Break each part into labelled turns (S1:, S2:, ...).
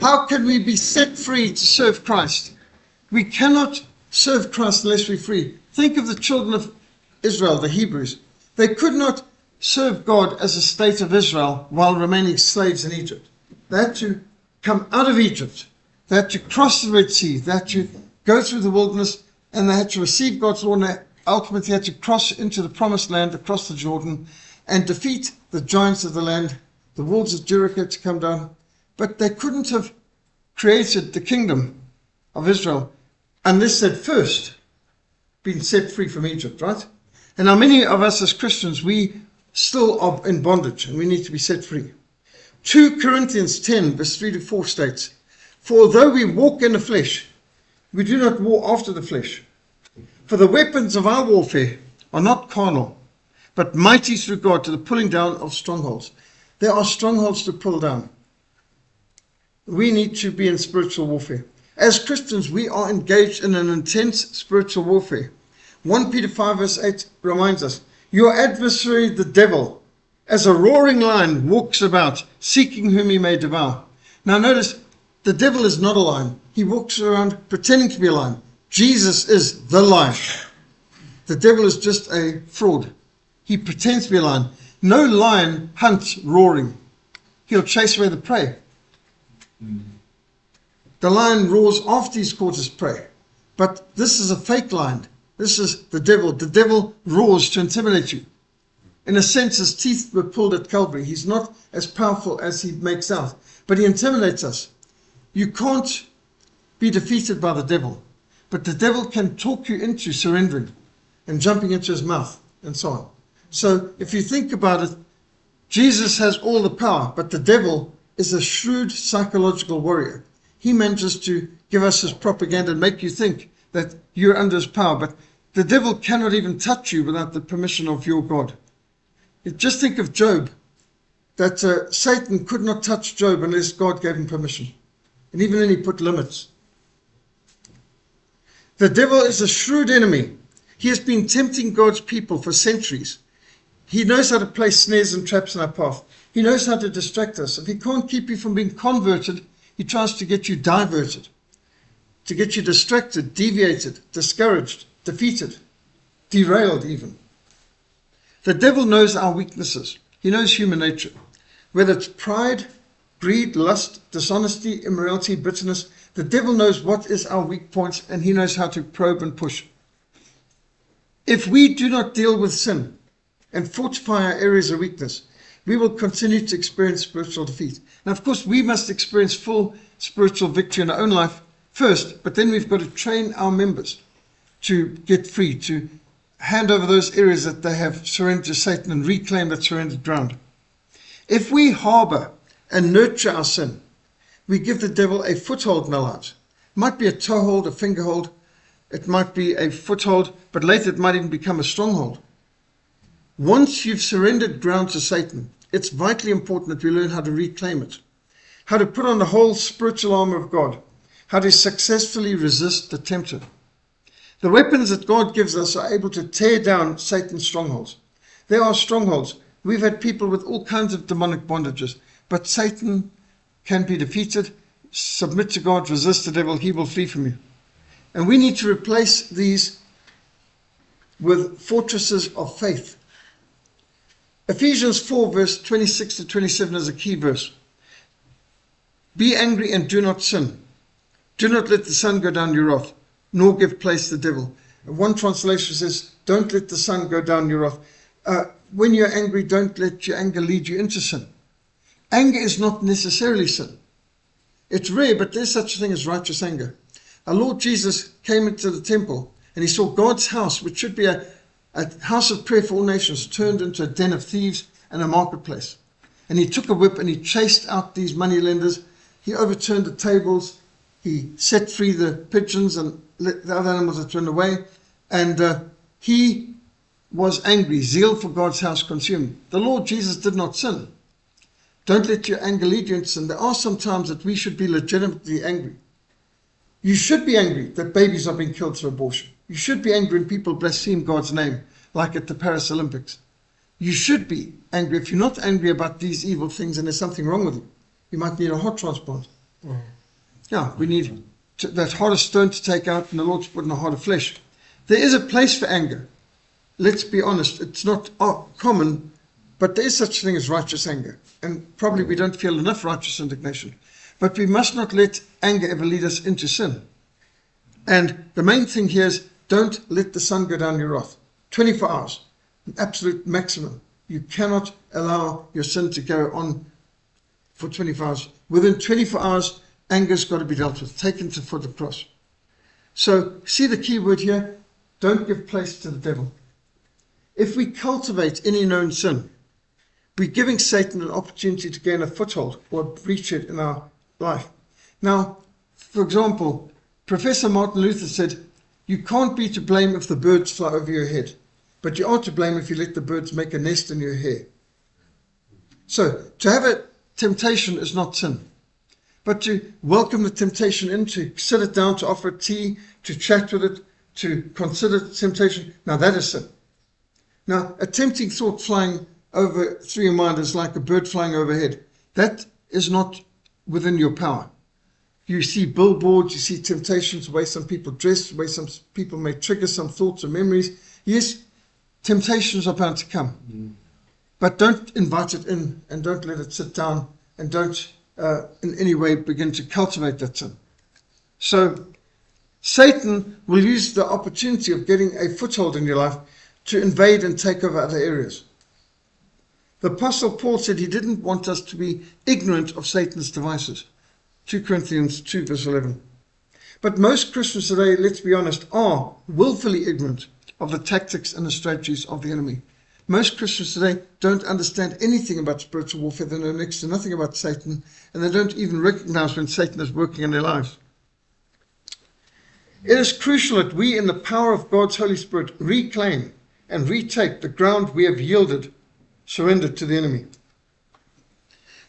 S1: How can we be set free to serve Christ? We cannot serve Christ unless we're free. Think of the children of Israel, the Hebrews. They could not serve God as a state of Israel while remaining slaves in Egypt. They had to come out of Egypt. They had to cross the Red Sea. They had to go through the wilderness and they had to receive God's law and they ultimately had to cross into the promised land across the Jordan and defeat the giants of the land, the walls of Jericho to come down. But they couldn't have created the kingdom of Israel unless they'd first been set free from Egypt, right? And now many of us as Christians, we still are in bondage and we need to be set free. 2 Corinthians 10, verse 3 to 4 states, For although we walk in the flesh, we do not war after the flesh. For the weapons of our warfare are not carnal, but mighty through God to the pulling down of strongholds. There are strongholds to pull down. We need to be in spiritual warfare. As Christians, we are engaged in an intense spiritual warfare. 1 Peter 5, verse 8 reminds us Your adversary, the devil, as a roaring lion, walks about, seeking whom he may devour. Now, notice the devil is not a lion, he walks around pretending to be a lion. Jesus is the lion. The devil is just a fraud. He pretends to be a lion. No lion hunts roaring. He'll chase away the prey. The lion roars after he's caught his prey. But this is a fake lion. This is the devil. The devil roars to intimidate you. In a sense, his teeth were pulled at Calvary. He's not as powerful as he makes out, but he intimidates us. You can't be defeated by the devil, but the devil can talk you into surrendering and jumping into his mouth and so on. So if you think about it, Jesus has all the power, but the devil is a shrewd psychological warrior. He manages to give us his propaganda and make you think that you're under his power, but the devil cannot even touch you without the permission of your God. Just think of Job, that uh, Satan could not touch Job unless God gave him permission. And even then he put limits. The devil is a shrewd enemy. He has been tempting God's people for centuries. He knows how to place snares and traps in our path. He knows how to distract us. If he can't keep you from being converted, he tries to get you diverted, to get you distracted, deviated, discouraged, defeated, derailed even. The devil knows our weaknesses. He knows human nature. Whether it's pride, greed, lust, dishonesty, immorality, bitterness, the devil knows what is our weak points and he knows how to probe and push. If we do not deal with sin and fortify our areas of weakness, we will continue to experience spiritual defeat. Now, of course, we must experience full spiritual victory in our own life first, but then we've got to train our members to get free, to hand over those areas that they have surrendered to Satan and reclaim that surrendered ground. If we harbor and nurture our sin, we give the devil a foothold in our lives. It might be a toehold, a fingerhold, it might be a foothold, but later it might even become a stronghold. Once you've surrendered ground to Satan, it's vitally important that we learn how to reclaim it, how to put on the whole spiritual armor of God, how to successfully resist the tempter. The weapons that God gives us are able to tear down Satan's strongholds. There are strongholds. We've had people with all kinds of demonic bondages, but Satan can be defeated. Submit to God, resist the devil, he will flee from you. And we need to replace these with fortresses of faith. Ephesians 4, verse 26 to 27 is a key verse. Be angry and do not sin. Do not let the sun go down your wrath, nor give place to the devil. And one translation says, Don't let the sun go down your wrath. Uh, when you're angry, don't let your anger lead you into sin. Anger is not necessarily sin. It's rare, but there's such a thing as righteous anger. Our Lord Jesus came into the temple and he saw God's house, which should be a, a house of prayer for all nations, turned into a den of thieves and a marketplace. And he took a whip and he chased out these money lenders. He overturned the tables. He set free the pigeons and let the other animals that turned away. And uh, he was angry. Zeal for God's house consumed. The Lord Jesus did not sin. Don't let your anger lead you into sin. There are some times that we should be legitimately angry. You should be angry that babies are being killed through abortion. You should be angry when people blaspheme God's name, like at the Paris Olympics. You should be angry. If you're not angry about these evil things and there's something wrong with you, you might need a heart transplant. Yeah, we need to, that heart of stone to take out, and the Lord's put in a heart of flesh. There is a place for anger. Let's be honest, it's not uh, common, but there is such a thing as righteous anger. And probably we don't feel enough righteous indignation. But we must not let anger ever lead us into sin. And the main thing here is don't let the sun go down your wrath. 24 hours, an absolute maximum. You cannot allow your sin to go on for 24 hours. Within 24 hours, anger's got to be dealt with, taken to foot of the cross. So, see the key word here? Don't give place to the devil. If we cultivate any known sin, we're giving Satan an opportunity to gain a foothold or breach it in our life. Now, for example, Professor Martin Luther said, You can't be to blame if the birds fly over your head, but you are to blame if you let the birds make a nest in your hair. So, to have a temptation is not sin. But to welcome the temptation in, to sit it down, to offer tea, to chat with it, to consider temptation, now that is sin. Now, a tempting thought flying over through your mind is like a bird flying overhead. That is not within your power. You see billboards, you see temptations, the way some people dress, the way some people may trigger some thoughts or memories. Yes, temptations are bound to come. Mm. But don't invite it in and don't let it sit down and don't uh, in any way begin to cultivate that sin. So Satan will use the opportunity of getting a foothold in your life to invade and take over other areas. The Apostle Paul said he didn't want us to be ignorant of Satan's devices. 2 Corinthians 2, verse 11. But most Christians today, let's be honest, are willfully ignorant of the tactics and the strategies of the enemy. Most Christians today don't understand anything about spiritual warfare. They know next to nothing about Satan, and they don't even recognize when Satan is working in their lives. It is crucial that we, in the power of God's Holy Spirit, reclaim and retake the ground we have yielded, surrendered to the enemy.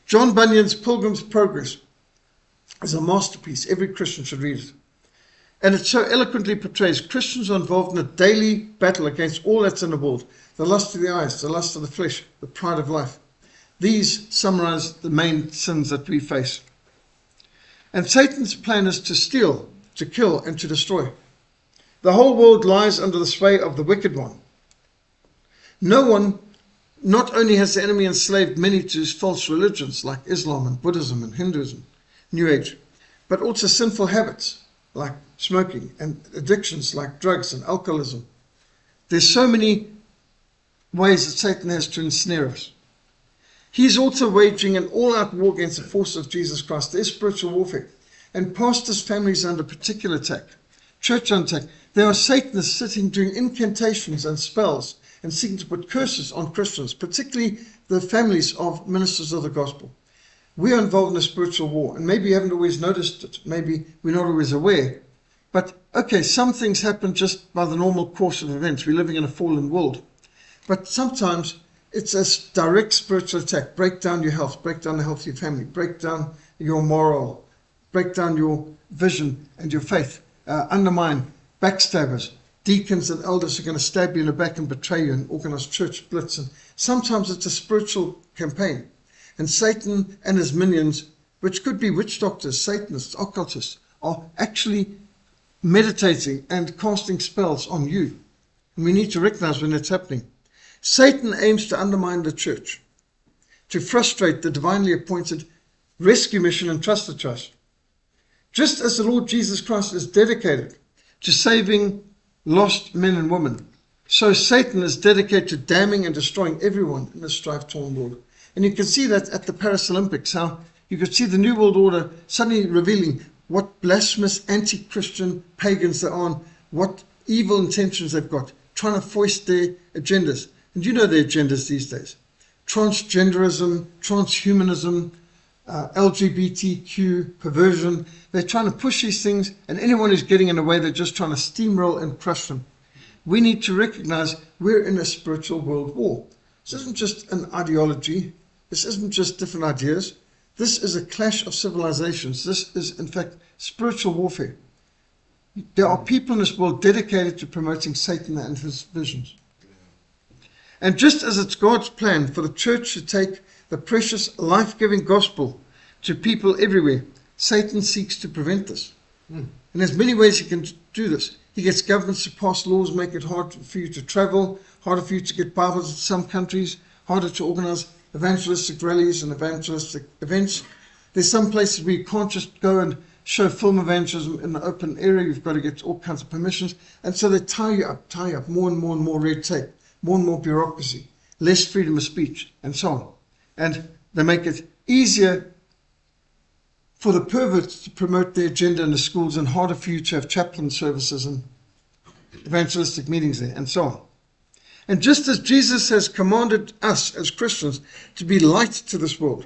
S1: John Bunyan's Pilgrim's Progress is a masterpiece. Every Christian should read it. And it so eloquently portrays Christians are involved in a daily battle against all that's in the world the lust of the eyes, the lust of the flesh, the pride of life. These summarize the main sins that we face. And Satan's plan is to steal, to kill, and to destroy. The whole world lies under the sway of the wicked one. No one, not only has the enemy enslaved many to his false religions like Islam and Buddhism and Hinduism, New Age, but also sinful habits like smoking and addictions like drugs and alcoholism. There's so many ways that Satan has to ensnare us. He's also waging an all out war against the force of Jesus Christ. There's spiritual warfare. And pastors' families under particular attack, church under attack. There are Satanists sitting doing incantations and spells and seeking to put curses on Christians, particularly the families of ministers of the gospel. We are involved in a spiritual war, and maybe you haven't always noticed it. Maybe we're not always aware. But okay, some things happen just by the normal course of events. We're living in a fallen world. But sometimes it's a direct spiritual attack. Break down your health, break down the health of your family, break down your moral, break down your vision and your faith, uh, undermine backstabbers. Deacons and elders are going to stab you in the back and betray you and organize church blitz. And sometimes it's a spiritual campaign. And Satan and his minions, which could be witch doctors, Satanists, occultists, are actually meditating and casting spells on you. And we need to recognize when it's happening. Satan aims to undermine the church, to frustrate the divinely appointed rescue mission entrusted to us. Just as the Lord Jesus Christ is dedicated to saving lost men and women, so Satan is dedicated to damning and destroying everyone in this strife torn world. And you can see that at the Paris Olympics, how you could see the New World Order suddenly revealing what blasphemous anti Christian pagans they are, what evil intentions they've got, trying to foist their agendas. And you know their agendas these days transgenderism, transhumanism, uh, LGBTQ, perversion. They're trying to push these things, and anyone who's getting in the way, they're just trying to steamroll and crush them. We need to recognize we're in a spiritual world war. This isn't just an ideology, this isn't just different ideas. This is a clash of civilizations. This is, in fact, spiritual warfare. There are people in this world dedicated to promoting Satan and his visions. And just as it's God's plan for the church to take the precious life giving gospel to people everywhere, Satan seeks to prevent this. Hmm. And there's many ways he can do this. He gets governments to pass laws, make it hard for you to travel, harder for you to get Bibles in some countries, harder to organize evangelistic rallies and evangelistic events. There's some places where you can't just go and show film evangelism in the open area. You've got to get all kinds of permissions. And so they tie you up, tie you up, more and more and more red tape, more and more bureaucracy, less freedom of speech, and so on. And they make it easier for the perverts to promote their agenda in the schools and harder for you to have chaplain services and evangelistic meetings there, and so on. And just as Jesus has commanded us as Christians to be light to this world,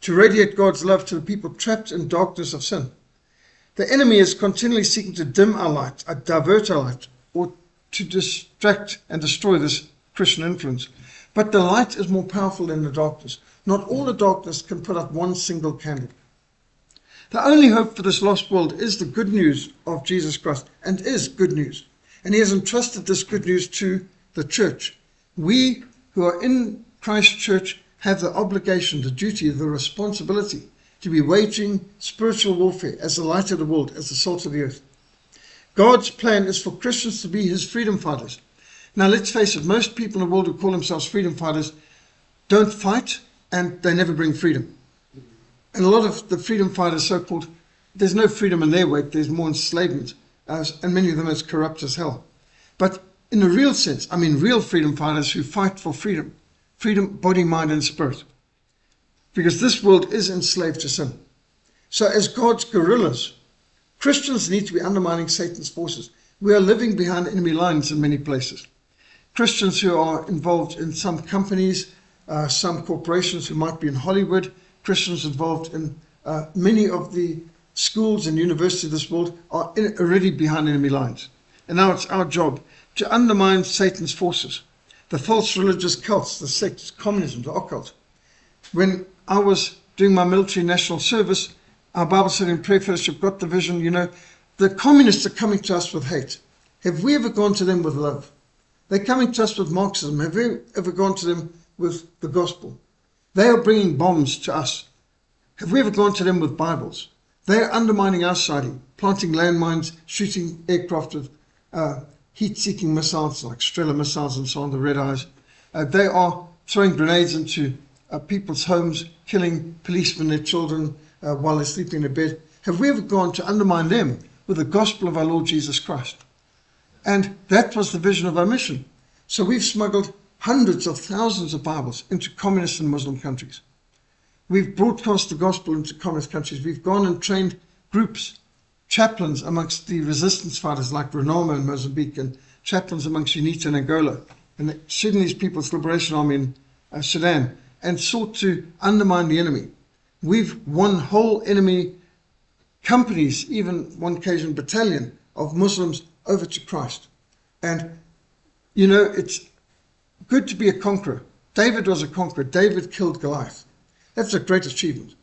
S1: to radiate God's love to the people trapped in darkness of sin, the enemy is continually seeking to dim our light, or uh, divert our light, or to distract and destroy this Christian influence. But the light is more powerful than the darkness. Not all the darkness can put out one single candle. The only hope for this lost world is the good news of Jesus Christ, and is good news. And He has entrusted this good news to the church. We who are in Christ's church have the obligation, the duty, the responsibility to be waging spiritual warfare as the light of the world, as the salt of the earth. God's plan is for Christians to be His freedom fighters. Now, let's face it, most people in the world who call themselves freedom fighters don't fight and they never bring freedom. And a lot of the freedom fighters, so called, there's no freedom in their wake, there's more enslavement, and many of them as corrupt as hell. But in a real sense, I mean real freedom fighters who fight for freedom freedom, body, mind, and spirit. Because this world is enslaved to sin. So, as God's guerrillas, Christians need to be undermining Satan's forces. We are living behind enemy lines in many places. Christians who are involved in some companies, uh, some corporations who might be in Hollywood, Christians involved in uh, many of the schools and universities of this world are in, already behind enemy lines. And now it's our job to undermine Satan's forces, the false religious cults, the sects, communism, the occult. When I was doing my military national service, our Bible study and prayer fellowship got the vision, you know, the communists are coming to us with hate. Have we ever gone to them with love? They're coming to us with Marxism. Have we ever gone to them with the gospel? They are bringing bombs to us. Have we ever gone to them with Bibles? They are undermining our society, planting landmines, shooting aircraft with uh, heat-seeking missiles like Strela missiles and so on, the red eyes. Uh, they are throwing grenades into uh, people's homes, killing policemen, their children, uh, while they're sleeping in bed. Have we ever gone to undermine them with the gospel of our Lord Jesus Christ? And that was the vision of our mission. So we've smuggled hundreds of thousands of Bibles into communist and Muslim countries. We've broadcast the gospel into communist countries. We've gone and trained groups, chaplains amongst the resistance fighters like Renamo in Mozambique and chaplains amongst UNITA in Angola and the Sudanese People's Liberation Army in uh, Sudan and sought to undermine the enemy. We've won whole enemy companies, even one occasion battalion of Muslims over to Christ. And, you know, it's good to be a conqueror. David was a conqueror. David killed Goliath. That's a great achievement.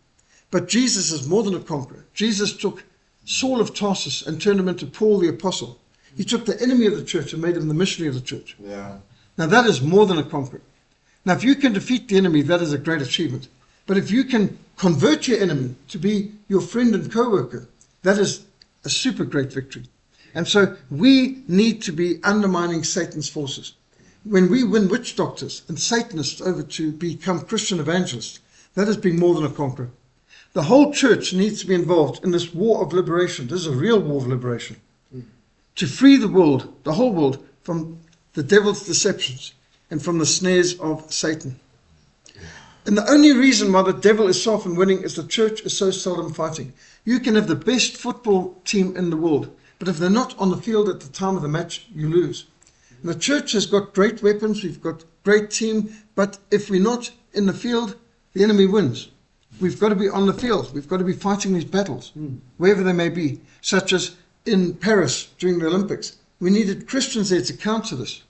S1: But Jesus is more than a conqueror. Jesus took Saul of Tarsus and turned him into Paul the apostle. He took the enemy of the church and made him the missionary of the church.
S2: Yeah.
S1: Now that is more than a conqueror. Now if you can defeat the enemy, that is a great achievement. But if you can convert your enemy to be your friend and co-worker, that is a super great victory. And so we need to be undermining Satan's forces when we win witch doctors and Satanists over to become Christian evangelists, that has been more than a conqueror. The whole church needs to be involved in this war of liberation. This is a real war of liberation. To free the world, the whole world, from the devil's deceptions and from the snares of Satan. And the only reason why the devil is so often winning is the church is so seldom fighting. You can have the best football team in the world, but if they're not on the field at the time of the match, you lose. And the church has got great weapons, we've got great team, but if we're not in the field, the enemy wins. We've got to be on the field. We've got to be fighting these battles, mm. wherever they may be, such as in Paris during the Olympics. We needed Christians there to counter this.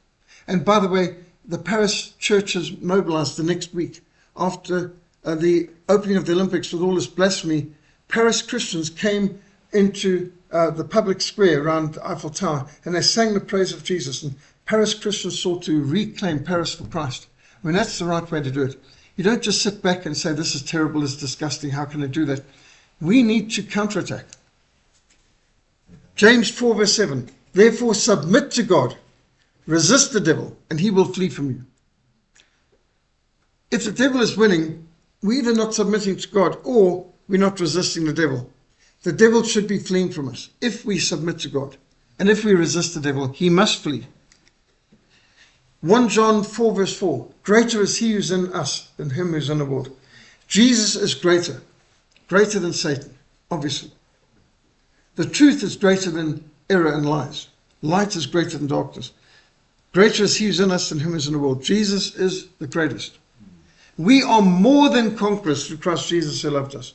S1: And by the way, the Paris churches mobilized the next week after uh, the opening of the Olympics with all this blasphemy. Paris Christians came into uh, the public square around the Eiffel Tower and they sang the praise of Jesus. And Paris Christians sought to reclaim Paris for Christ. I mean, that's the right way to do it. You don't just sit back and say, this is terrible, this is disgusting, how can I do that? we need to counterattack. James 4, verse 7. Therefore, submit to God, resist the devil, and he will flee from you. If the devil is winning, we're either not submitting to God or we're not resisting the devil. The devil should be fleeing from us if we submit to God. And if we resist the devil, he must flee. 1 John 4, verse 4 Greater is he who's in us than him who's in the world. Jesus is greater, greater than Satan, obviously. The truth is greater than error and lies. Light is greater than darkness. Greater is he who's in us than him who's in the world. Jesus is the greatest. We are more than conquerors through Christ Jesus who loved us.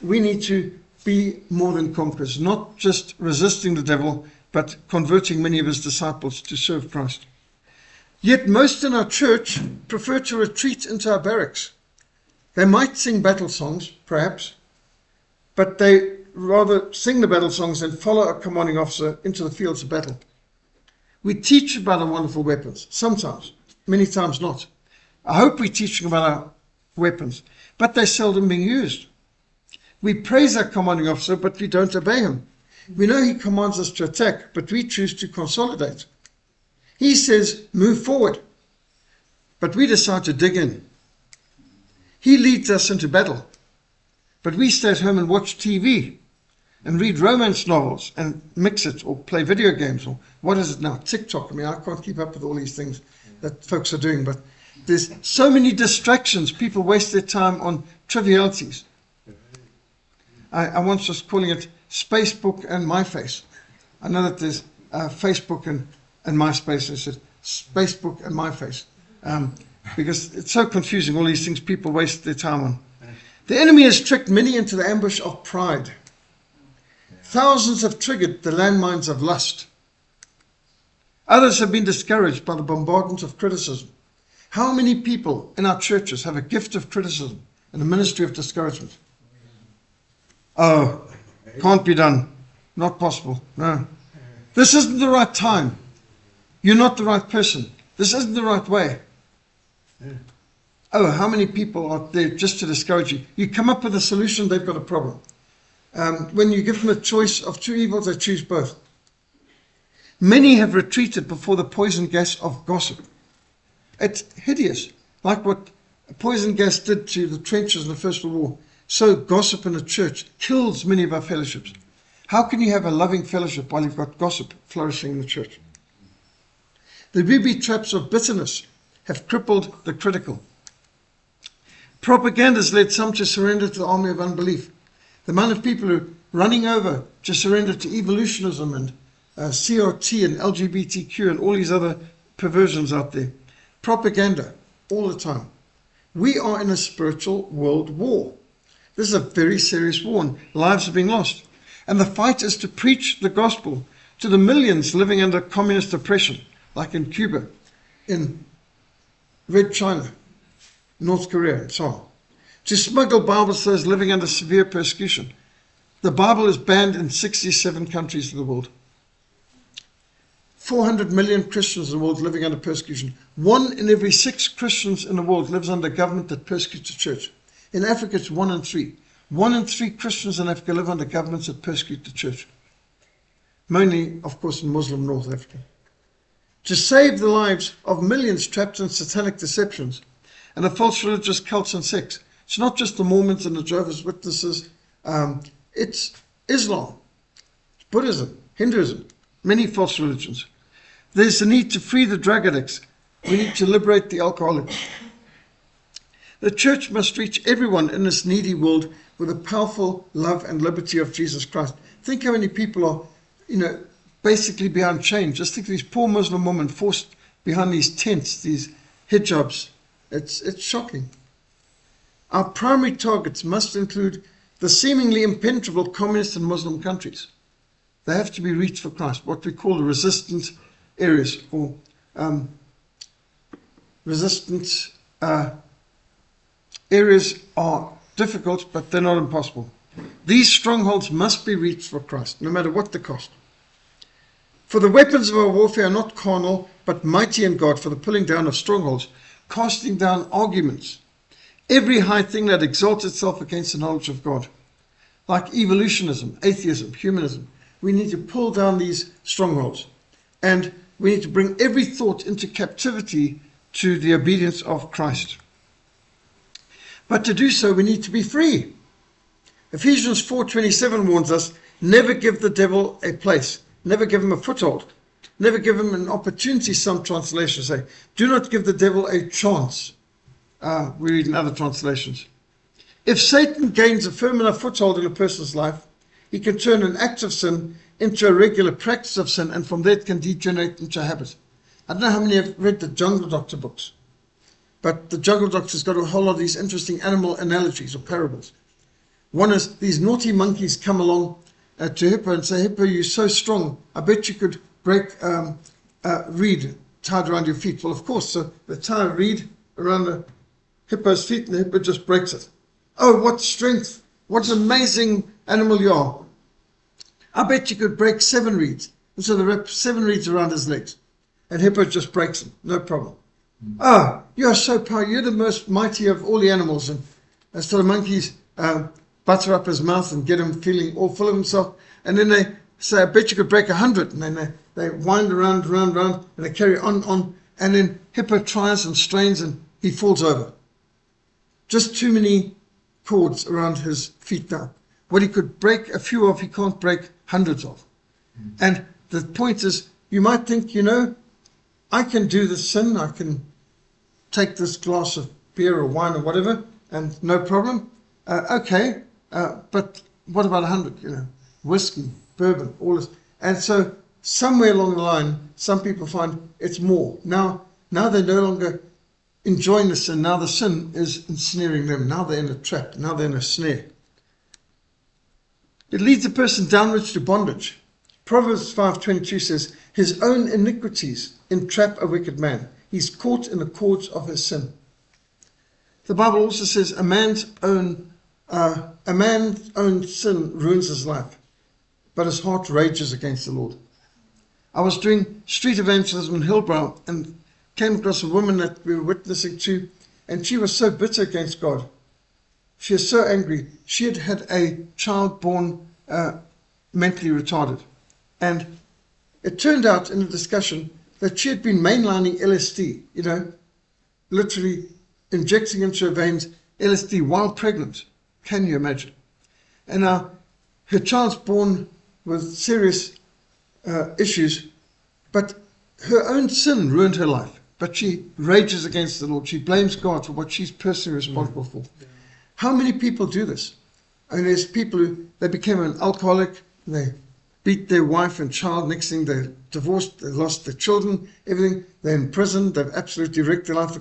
S1: We need to be more than conquerors, not just resisting the devil, but converting many of his disciples to serve Christ. Yet most in our church prefer to retreat into our barracks. They might sing battle songs, perhaps, but they rather sing the battle songs than follow a commanding officer into the fields of battle. We teach about our wonderful weapons, sometimes, many times not. I hope we're teaching about our weapons, but they're seldom being used. We praise our commanding officer, but we don't obey him. We know he commands us to attack, but we choose to consolidate. He says, move forward, but we decide to dig in. He leads us into battle, but we stay at home and watch TV and read romance novels and mix it or play video games or what is it now? TikTok. I mean, I can't keep up with all these things that folks are doing, but there's so many distractions. People waste their time on trivialities. I, I once was calling it Spacebook and MyFace. I know that there's uh, Facebook and, and MySpace. I said Spacebook and MyFace. Um, because it's so confusing, all these things people waste their time on. The enemy has tricked many into the ambush of pride. Thousands have triggered the landmines of lust. Others have been discouraged by the bombardment of criticism. How many people in our churches have a gift of criticism and a ministry of discouragement? Oh, can't be done. Not possible. No. This isn't the right time. You're not the right person. This isn't the right way. Oh, how many people are there just to discourage you? You come up with a solution, they've got a problem. Um, when you give them a choice of two evils, they choose both. Many have retreated before the poison gas of gossip. It's hideous, like what poison gas did to the trenches in the First World War. So gossip in a church kills many of our fellowships. How can you have a loving fellowship while you've got gossip flourishing in the church? The booby traps of bitterness have crippled the critical. Propaganda has led some to surrender to the army of unbelief. The amount of people who are running over to surrender to evolutionism and uh, CRT and LGBTQ and all these other perversions out there. Propaganda all the time. We are in a spiritual world war. This is a very serious war, and lives are being lost. And the fight is to preach the gospel to the millions living under communist oppression, like in Cuba, in Red China, North Korea, and so on. To smuggle Bibles to those living under severe persecution. The Bible is banned in 67 countries of the world. 400 million Christians in the world living under persecution. One in every six Christians in the world lives under government that persecutes the church. In Africa, it's one in three. One in three Christians in Africa live under governments that persecute the church. Mainly, of course, in Muslim North Africa. To save the lives of millions trapped in satanic deceptions and the false religious cults and sects. It's not just the Mormons and the Jehovah's Witnesses. Um, it's Islam, Buddhism, Hinduism, many false religions. There's a need to free the drug addicts. We need to liberate the alcoholics. The church must reach everyone in this needy world with the powerful love and liberty of Jesus Christ. Think how many people are, you know, basically behind chains. Just think of these poor Muslim women forced behind these tents, these hijabs. It's, it's shocking. Our primary targets must include the seemingly impenetrable communist and Muslim countries. They have to be reached for Christ, what we call the resistant areas or um, resistance uh, areas are difficult, but they're not impossible. These strongholds must be reached for Christ, no matter what the cost. For the weapons of our warfare are not carnal, but mighty in God for the pulling down of strongholds, casting down arguments, every high thing that exalts itself against the knowledge of God, like evolutionism, atheism, humanism. We need to pull down these strongholds. And we need to bring every thought into captivity to the obedience of Christ. But to do so, we need to be free. Ephesians 4:27 warns us, never give the devil a place, never give him a foothold, never give him an opportunity, some translations say. Do not give the devil a chance. Uh, we read in other translations. If Satan gains a firm enough foothold in a person's life, he can turn an act of sin into a regular practice of sin, and from it can degenerate into a habit. I don't know how many have read the Jungle Doctor books, but the Jungle Doctor's got a whole lot of these interesting animal analogies or parables. One is these naughty monkeys come along uh, to Hippo and say, Hippo, you're so strong. I bet you could break um, a reed tied around your feet. Well, of course, so they tie a reed around the hippo's feet and the hippo just breaks it. Oh, what strength! What an amazing animal you are. I bet you could break seven reeds. And so they wrap seven reeds around his legs. And Hippo just breaks them, no problem. Ah, oh, you are so powerful. You're the most mighty of all the animals. And, and so the monkeys uh, butter up his mouth and get him feeling all full of himself. And then they say, I bet you could break a hundred. And then they, they wind around, around, around, and they carry on, on. And then Hippo tries and strains and he falls over. Just too many cords around his feet now. What he could break a few of, he can't break hundreds of. And the point is, you might think, you know, I can do this sin, I can take this glass of beer or wine or whatever, and no problem. Uh, okay, uh, but what about a hundred? You know, whiskey, bourbon, all this. And so somewhere along the line, some people find it's more. Now, now they're no longer enjoying the sin. Now the sin is ensnaring them. Now they're in a trap. Now they're in a snare. It leads a person downwards to bondage. Proverbs 5.22 says, His own iniquities entrap a wicked man. He's caught in the cords of his sin. The Bible also says, a man's own, uh, a man's own sin ruins his life, but his heart rages against the Lord. I was doing street evangelism in Hillbrow and came across a woman that we were witnessing to, and she was so bitter against God. She was so angry. She had had a child born uh, mentally retarded. And it turned out in the discussion that she had been mainlining LSD, you know, literally injecting into her veins LSD while pregnant. Can you imagine? And now her child's born with serious uh, issues, but her own sin ruined her life. But she rages against the Lord. She blames God for what she's personally responsible for. How many people do this? I mean, there's people who they became an alcoholic, they beat their wife and child. Next thing they're divorced, they lost their children, everything. They're in prison, they've absolutely wrecked their life.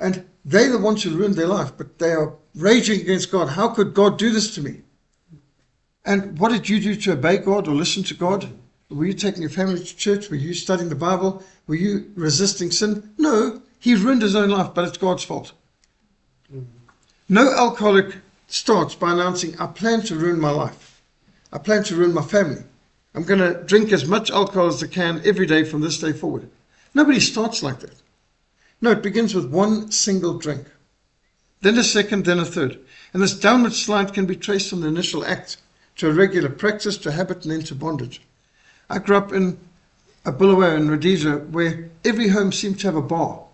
S1: And they're the ones who ruined their life, but they are raging against God. How could God do this to me? And what did you do to obey God or listen to God? Were you taking your family to church? Were you studying the Bible? Were you resisting sin? No, he ruined his own life, but it's God's fault. No alcoholic starts by announcing, I plan to ruin my life. I plan to ruin my family. I'm going to drink as much alcohol as I can every day from this day forward. Nobody starts like that. No, it begins with one single drink, then a second, then a third. And this downward slide can be traced from the initial act to a regular practice, to habit, and then to bondage. I grew up in a Bulawayo in Rhodesia where every home seemed to have a bar.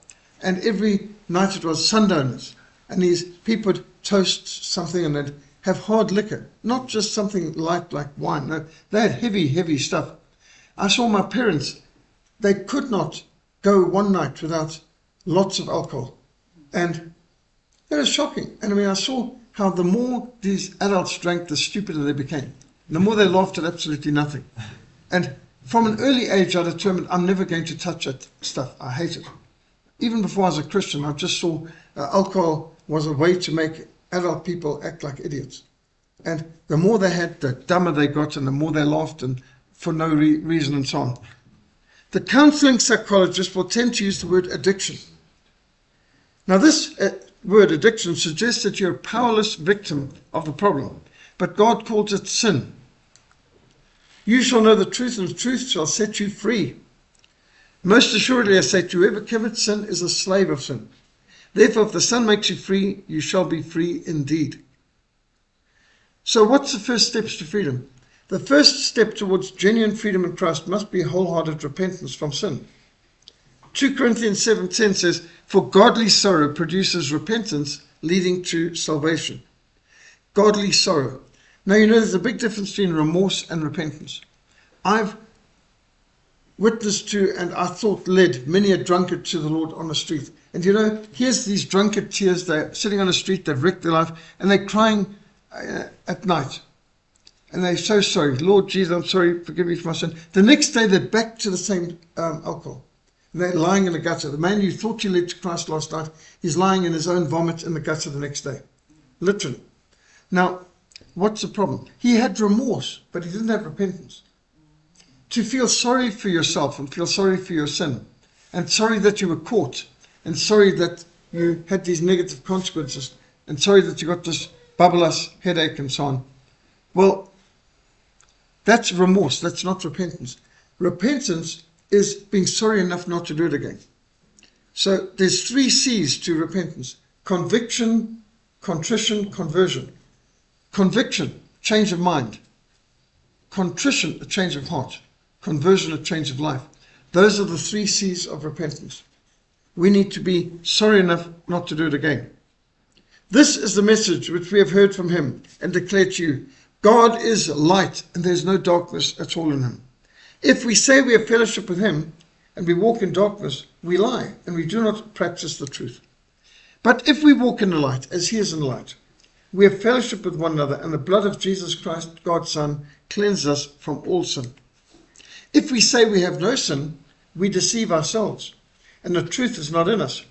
S1: And every night it was sundowners and these people would toast something and they'd have hard liquor, not just something light like wine. No, they had heavy, heavy stuff. I saw my parents, they could not go one night without lots of alcohol. And it was shocking. And I mean, I saw how the more these adults drank, the stupider they became. The more they laughed at absolutely nothing. And from an early age, I determined I'm never going to touch that stuff. I hate it. Even before I was a Christian, I just saw uh, alcohol was a way to make adult people act like idiots. And the more they had, the dumber they got, and the more they laughed, and for no re- reason, and so on. The counseling psychologist will tend to use the word addiction. Now, this uh, word addiction suggests that you're a powerless victim of the problem, but God calls it sin. You shall know the truth, and the truth shall set you free. Most assuredly, I say to you, whoever commits sin is a slave of sin. Therefore, if the Son makes you free, you shall be free indeed. So, what's the first steps to freedom? The first step towards genuine freedom in Christ must be wholehearted repentance from sin. 2 Corinthians 7:10 says, "For godly sorrow produces repentance leading to salvation." Godly sorrow. Now you know there's a big difference between remorse and repentance. I've witnessed to and I thought led many a drunkard to the Lord on the street. And you know, here's these drunkard tears. They're sitting on the street, they've wrecked their life, and they're crying uh, at night. And they're so sorry. Lord Jesus, I'm sorry, forgive me for my sin. The next day, they're back to the same um, alcohol. They're lying in the gutter. The man you thought you led to Christ last night, he's lying in his own vomit in the gutter the next day. Literally. Now, what's the problem? He had remorse, but he didn't have repentance. To feel sorry for yourself and feel sorry for your sin, and sorry that you were caught, and sorry that you had these negative consequences, and sorry that you got this bubblous headache and so on. Well, that's remorse, that's not repentance. Repentance is being sorry enough not to do it again. So there's three C's to repentance conviction, contrition, conversion. Conviction, change of mind. Contrition, a change of heart. Conversion, a change of life. Those are the three C's of repentance. We need to be sorry enough not to do it again. This is the message which we have heard from him and declare to you. God is light and there's no darkness at all in him. If we say we have fellowship with him and we walk in darkness, we lie and we do not practice the truth. But if we walk in the light as he is in the light, we have fellowship with one another, and the blood of Jesus Christ, God's Son, cleanses us from all sin. If we say we have no sin, we deceive ourselves, and the truth is not in us.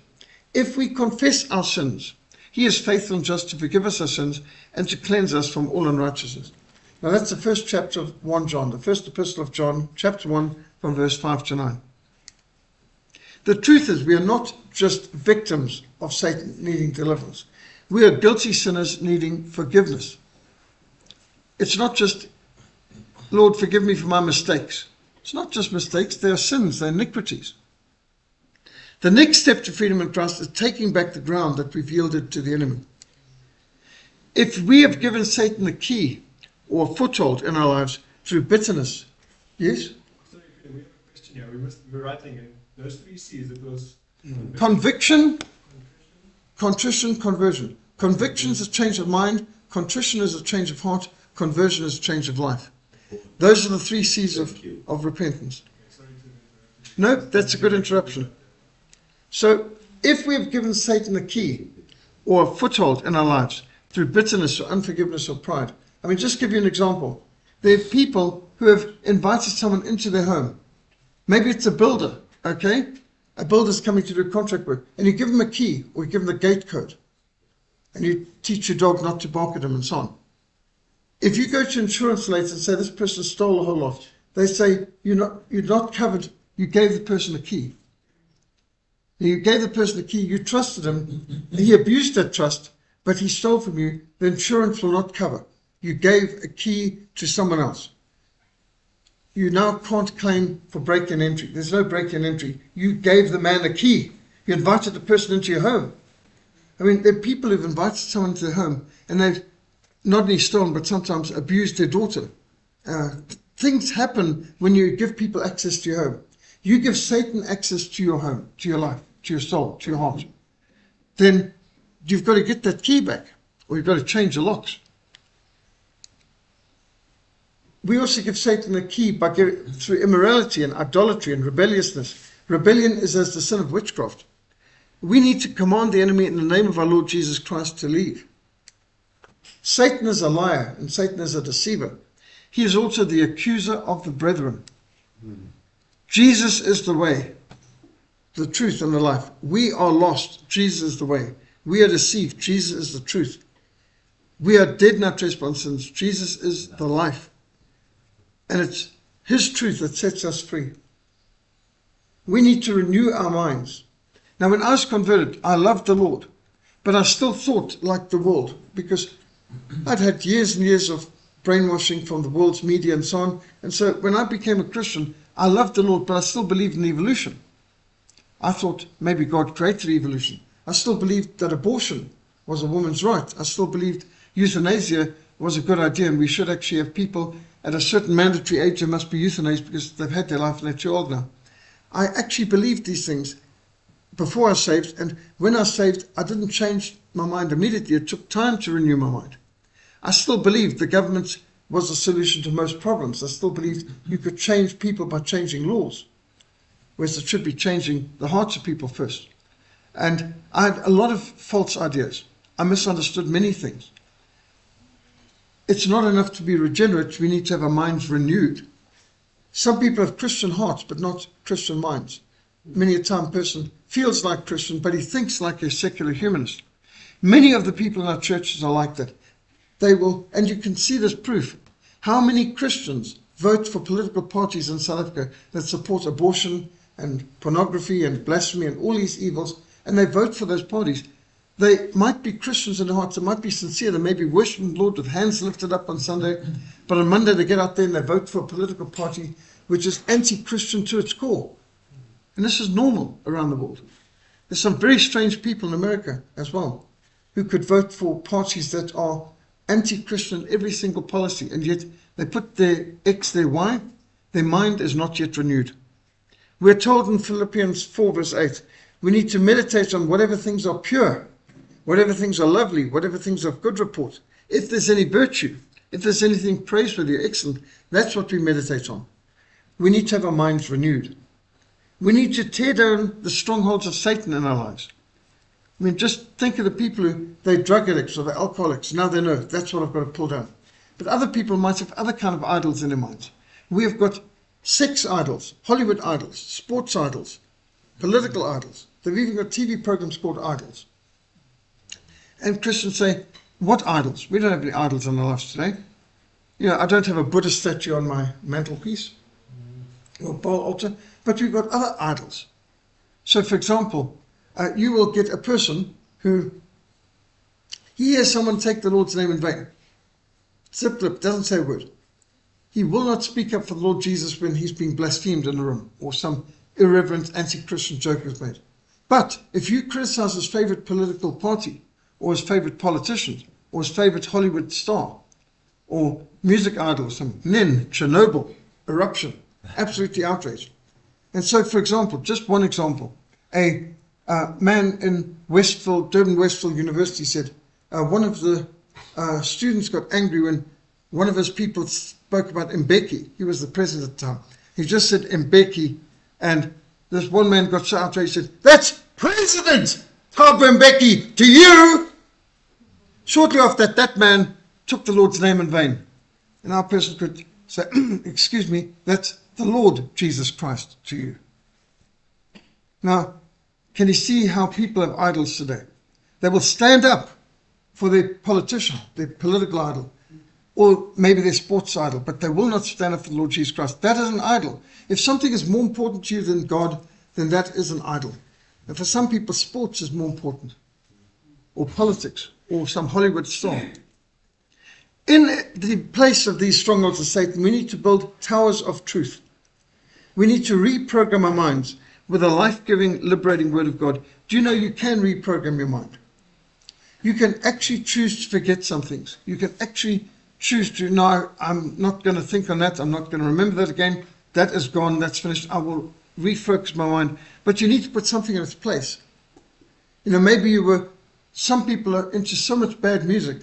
S1: If we confess our sins, he is faithful and just to forgive us our sins and to cleanse us from all unrighteousness. Now that's the first chapter of 1 John, the first epistle of John, chapter 1, from verse 5 to 9. The truth is, we are not just victims of Satan needing deliverance. We are guilty sinners needing forgiveness. It's not just, Lord, forgive me for my mistakes. It's not just mistakes, they are sins, they're iniquities. The next step to freedom and trust is taking back the ground that we've yielded to the enemy. If we have given Satan the key or a foothold in our lives through bitterness, yes?
S2: We have a question here. We must be writing in those three C's. It was mm.
S1: Conviction, contrition, conversion. Conviction is a change of mind, contrition is a change of heart, conversion is a change of life. Those are the three C's of, of repentance. No, that's a good interruption. So, if we have given Satan a key or a foothold in our lives through bitterness or unforgiveness or pride, I mean, just give you an example. There are people who have invited someone into their home. Maybe it's a builder, okay? A builder's coming to do contract work, and you give them a key or you give them the gate code, and you teach your dog not to bark at him and so on. If you go to insurance later and say this person stole a whole lot, they say you're not you're not covered. You gave the person a key. You gave the person a key. You trusted him. He abused that trust, but he stole from you. The insurance will not cover. You gave a key to someone else. You now can't claim for break and entry. There's no break and entry. You gave the man a key. You invited the person into your home. I mean, there are people who've invited someone to their home and they've not only stolen, but sometimes abused their daughter. Uh, things happen when you give people access to your home. You give Satan access to your home, to your life, to your soul, to your heart. Then you've got to get that key back, or you've got to change the locks. We also give Satan a key by through immorality and idolatry and rebelliousness. Rebellion is as the sin of witchcraft. We need to command the enemy in the name of our Lord Jesus Christ to leave. Satan is a liar and Satan is a deceiver. He is also the accuser of the brethren. Jesus is the way, the truth, and the life. We are lost. Jesus is the way. We are deceived. Jesus is the truth. We are dead in our trespasses. Jesus is the life. And it's His truth that sets us free. We need to renew our minds. Now, when I was converted, I loved the Lord, but I still thought like the world because I'd had years and years of brainwashing from the world's media and so on. And so when I became a Christian, I loved the Lord, but I still believed in evolution. I thought maybe God created evolution. I still believed that abortion was a woman's right. I still believed euthanasia was a good idea, and we should actually have people at a certain mandatory age they must be euthanized because they've had their life and they're too old now. I actually believed these things before I saved, and when I saved, I didn't change my mind immediately. It took time to renew my mind. I still believed the government was the solution to most problems. I still believed you could change people by changing laws, whereas it should be changing the hearts of people first. And I had a lot of false ideas. I misunderstood many things. It's not enough to be regenerate, we need to have our minds renewed. Some people have Christian hearts, but not Christian minds. Many a time, person feels like Christian, but he thinks like a secular humanist. Many of the people in our churches are like that. They will, and you can see this proof. How many Christians vote for political parties in South Africa that support abortion and pornography and blasphemy and all these evils, and they vote for those parties? They might be Christians in their hearts, they might be sincere, they may be worshiping the Lord with hands lifted up on Sunday, but on Monday they get out there and they vote for a political party which is anti Christian to its core. And this is normal around the world. There's some very strange people in America as well who could vote for parties that are anti Christian in every single policy, and yet they put their X their Y, their mind is not yet renewed. We're told in Philippians 4, verse 8, we need to meditate on whatever things are pure, whatever things are lovely, whatever things are of good report. If there's any virtue, if there's anything praiseworthy, excellent, that's what we meditate on. We need to have our minds renewed. We need to tear down the strongholds of Satan in our lives. I mean, just think of the people who they're drug addicts or they're alcoholics. Now they know that's what I've got to pull down. But other people might have other kind of idols in their minds. We have got sex idols, Hollywood idols, sports idols, political idols. They've even got TV programs called idols. And Christians say, what idols? We don't have any idols in our lives today. You know, I don't have a Buddha statue on my mantelpiece or bowl altar, but we've got other idols. So, for example, uh, you will get a person who he hears someone take the Lord's name in vain. Zip lip, doesn't say a word. He will not speak up for the Lord Jesus when he's being blasphemed in a room or some irreverent anti-Christian joke is made. But if you criticize his favorite political party or his favorite politician or his favorite Hollywood star or music idol some Nin, Chernobyl, eruption, absolutely outraged. And so, for example, just one example, a uh, man in Westville, Durban Westville University said uh, one of the uh, students got angry when one of his people spoke about Mbeki. He was the president at the time. He just said Mbeki, and this one man got so outraged, he said, That's President Thabo Mbeki to you! Shortly after that, that man took the Lord's name in vain. And our person could say, Excuse me, that's the Lord Jesus Christ to you. Now, can you see how people have idols today? They will stand up for their politician, their political idol, or maybe their sports idol, but they will not stand up for the Lord Jesus Christ. That is an idol. If something is more important to you than God, then that is an idol. And for some people, sports is more important, or politics, or some Hollywood star. In the place of these strongholds of Satan, we need to build towers of truth. We need to reprogram our minds with a life giving, liberating word of God. Do you know you can reprogram your mind? You can actually choose to forget some things. You can actually choose to, no, I'm not going to think on that. I'm not going to remember that again. That is gone. That's finished. I will refocus my mind. But you need to put something in its place. You know, maybe you were, some people are into so much bad music.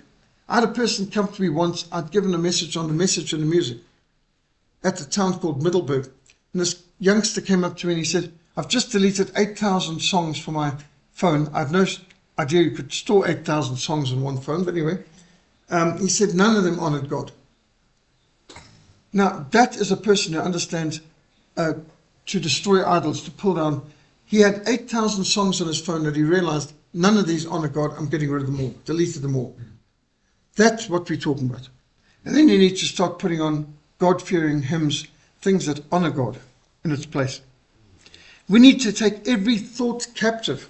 S1: I had a person come to me once. I'd given a message on the message and the music at a town called Middleburg. And this youngster came up to me and he said, I've just deleted 8,000 songs from my phone. I've no idea you could store 8,000 songs on one phone, but anyway, um, he said none of them honored God. Now, that is a person who understands uh, to destroy idols, to pull down. He had 8,000 songs on his phone that he realized none of these oh honor God. I'm getting rid of them all, deleted them all. That's what we're talking about. And then you need to start putting on God fearing hymns, things that honor God in its place. We need to take every thought captive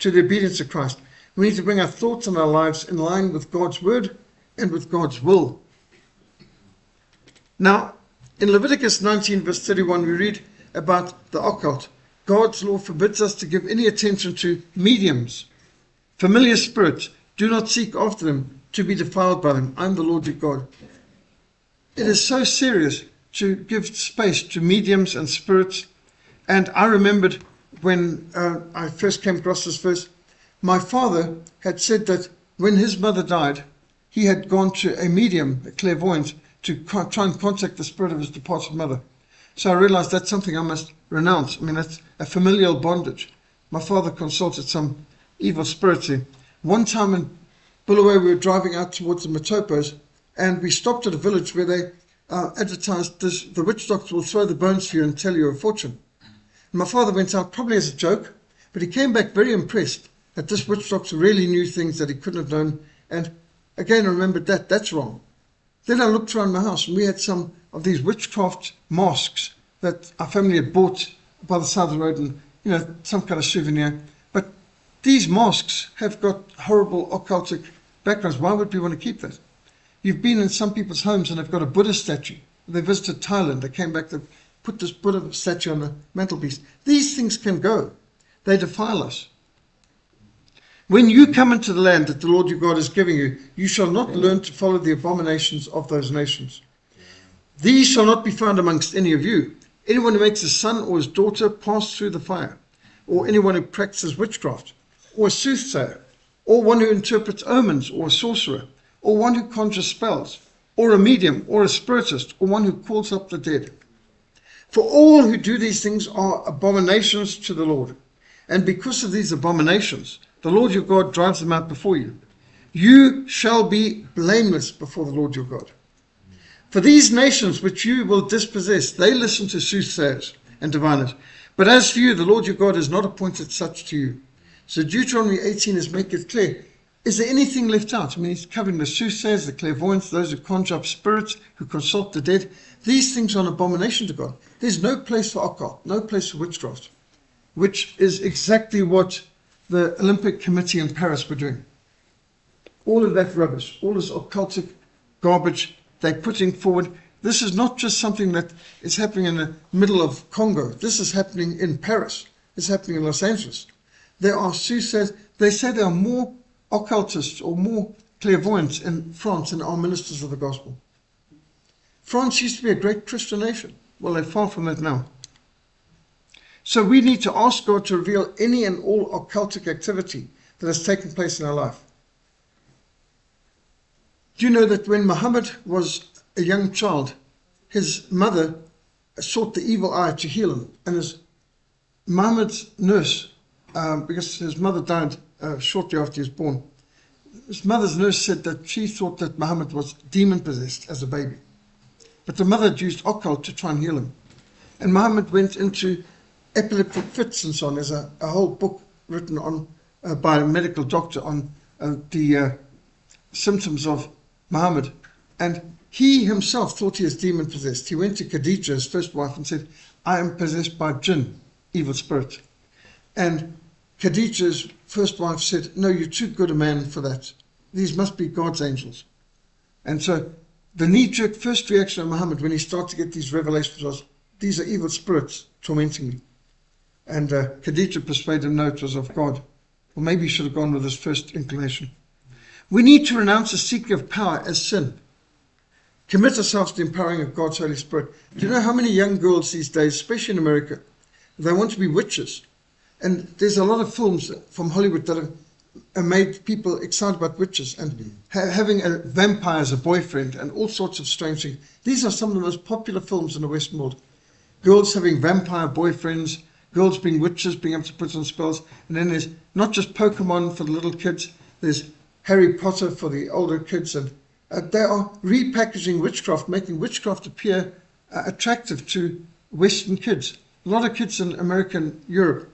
S1: to the obedience of Christ. We need to bring our thoughts and our lives in line with God's word and with God's will. Now, in Leviticus 19, verse 31, we read about the occult. God's law forbids us to give any attention to mediums, familiar spirits. Do not seek after them. to be defiled by them. I'm the Lord your God. It is so serious to give space to mediums and spirits. And I remembered when uh, I first came across this verse, my father had said that when his mother died, he had gone to a medium, a clairvoyant, to try and contact the spirit of his departed mother. So I realized that's something I must renounce. I mean, that's a familial bondage. My father consulted some evil spirits. One time in Bulawayo, we were driving out towards the Matopos, and we stopped at a village where they uh, advertised this, the witch doctor will throw the bones for you and tell you a fortune. And my father went out probably as a joke, but he came back very impressed that this witch doctor really knew things that he couldn't have known. And again, I remembered that that's wrong. Then I looked around my house, and we had some of these witchcraft masks that our family had bought by the side of the road, and you know, some kind of souvenir. But these mosques have got horrible occultic backgrounds. Why would we want to keep that? You've been in some people's homes and they've got a Buddha statue. They visited Thailand. They came back. They put this Buddha statue on the mantelpiece. These things can go. They defile us. When you come into the land that the Lord your God is giving you, you shall not learn to follow the abominations of those nations. These shall not be found amongst any of you. Anyone who makes his son or his daughter pass through the fire, or anyone who practices witchcraft, or a soothsayer, or one who interprets omens, or a sorcerer, or one who conjures spells, or a medium, or a spiritist, or one who calls up the dead. For all who do these things are abominations to the Lord. And because of these abominations, the Lord your God drives them out before you. You shall be blameless before the Lord your God. For these nations which you will dispossess, they listen to soothsayers and diviners. But as for you, the Lord your God has not appointed such to you. So Deuteronomy 18 is make it clear. Is there anything left out? I mean, he's covering the soothsayers, the clairvoyants, those who conjure up spirits, who consult the dead. These things are an abomination to God. There's no place for occult, no place for witchcraft, which is exactly what the Olympic Committee in Paris were doing. All of that rubbish, all this occultic garbage they're putting forward. This is not just something that is happening in the middle of Congo. This is happening in Paris. It's happening in Los Angeles. There are soothsayers. They say there are more occultists or more clairvoyants in France than are ministers of the gospel. France used to be a great Christian nation. Well, they're far from that now. So we need to ask God to reveal any and all occultic activity that has taken place in our life. Do you know that when Muhammad was a young child, his mother sought the evil eye to heal him, and his Muhammad's nurse, um, because his mother died uh, shortly after he was born, his mother's nurse said that she thought that Muhammad was demon possessed as a baby. But the mother used occult to try and heal him. And Muhammad went into epileptic fits and so on. There's a, a whole book written on uh, by a medical doctor on uh, the uh, symptoms of Muhammad. And he himself thought he was demon possessed. He went to Khadija, his first wife, and said, I am possessed by jinn, evil spirit. And Khadija's first wife said, No, you're too good a man for that. These must be God's angels. And so the knee jerk first reaction of Muhammad when he started to get these revelations was, These are evil spirits tormenting me. And uh, Khadija persuaded him, No, it was of God. Or maybe he should have gone with his first inclination. We need to renounce the seeking of power as sin. Commit ourselves to the empowering of God's Holy Spirit. Do you know how many young girls these days, especially in America, they want to be witches? And there's a lot of films from Hollywood that have, made people excited about witches and ha- having a vampire as a boyfriend and all sorts of strange things. These are some of the most popular films in the Western world. Girls having vampire boyfriends, girls being witches, being able to put on spells. And then there's not just Pokemon for the little kids, there's Harry Potter for the older kids. And uh, they are repackaging witchcraft, making witchcraft appear uh, attractive to Western kids. A lot of kids in America Europe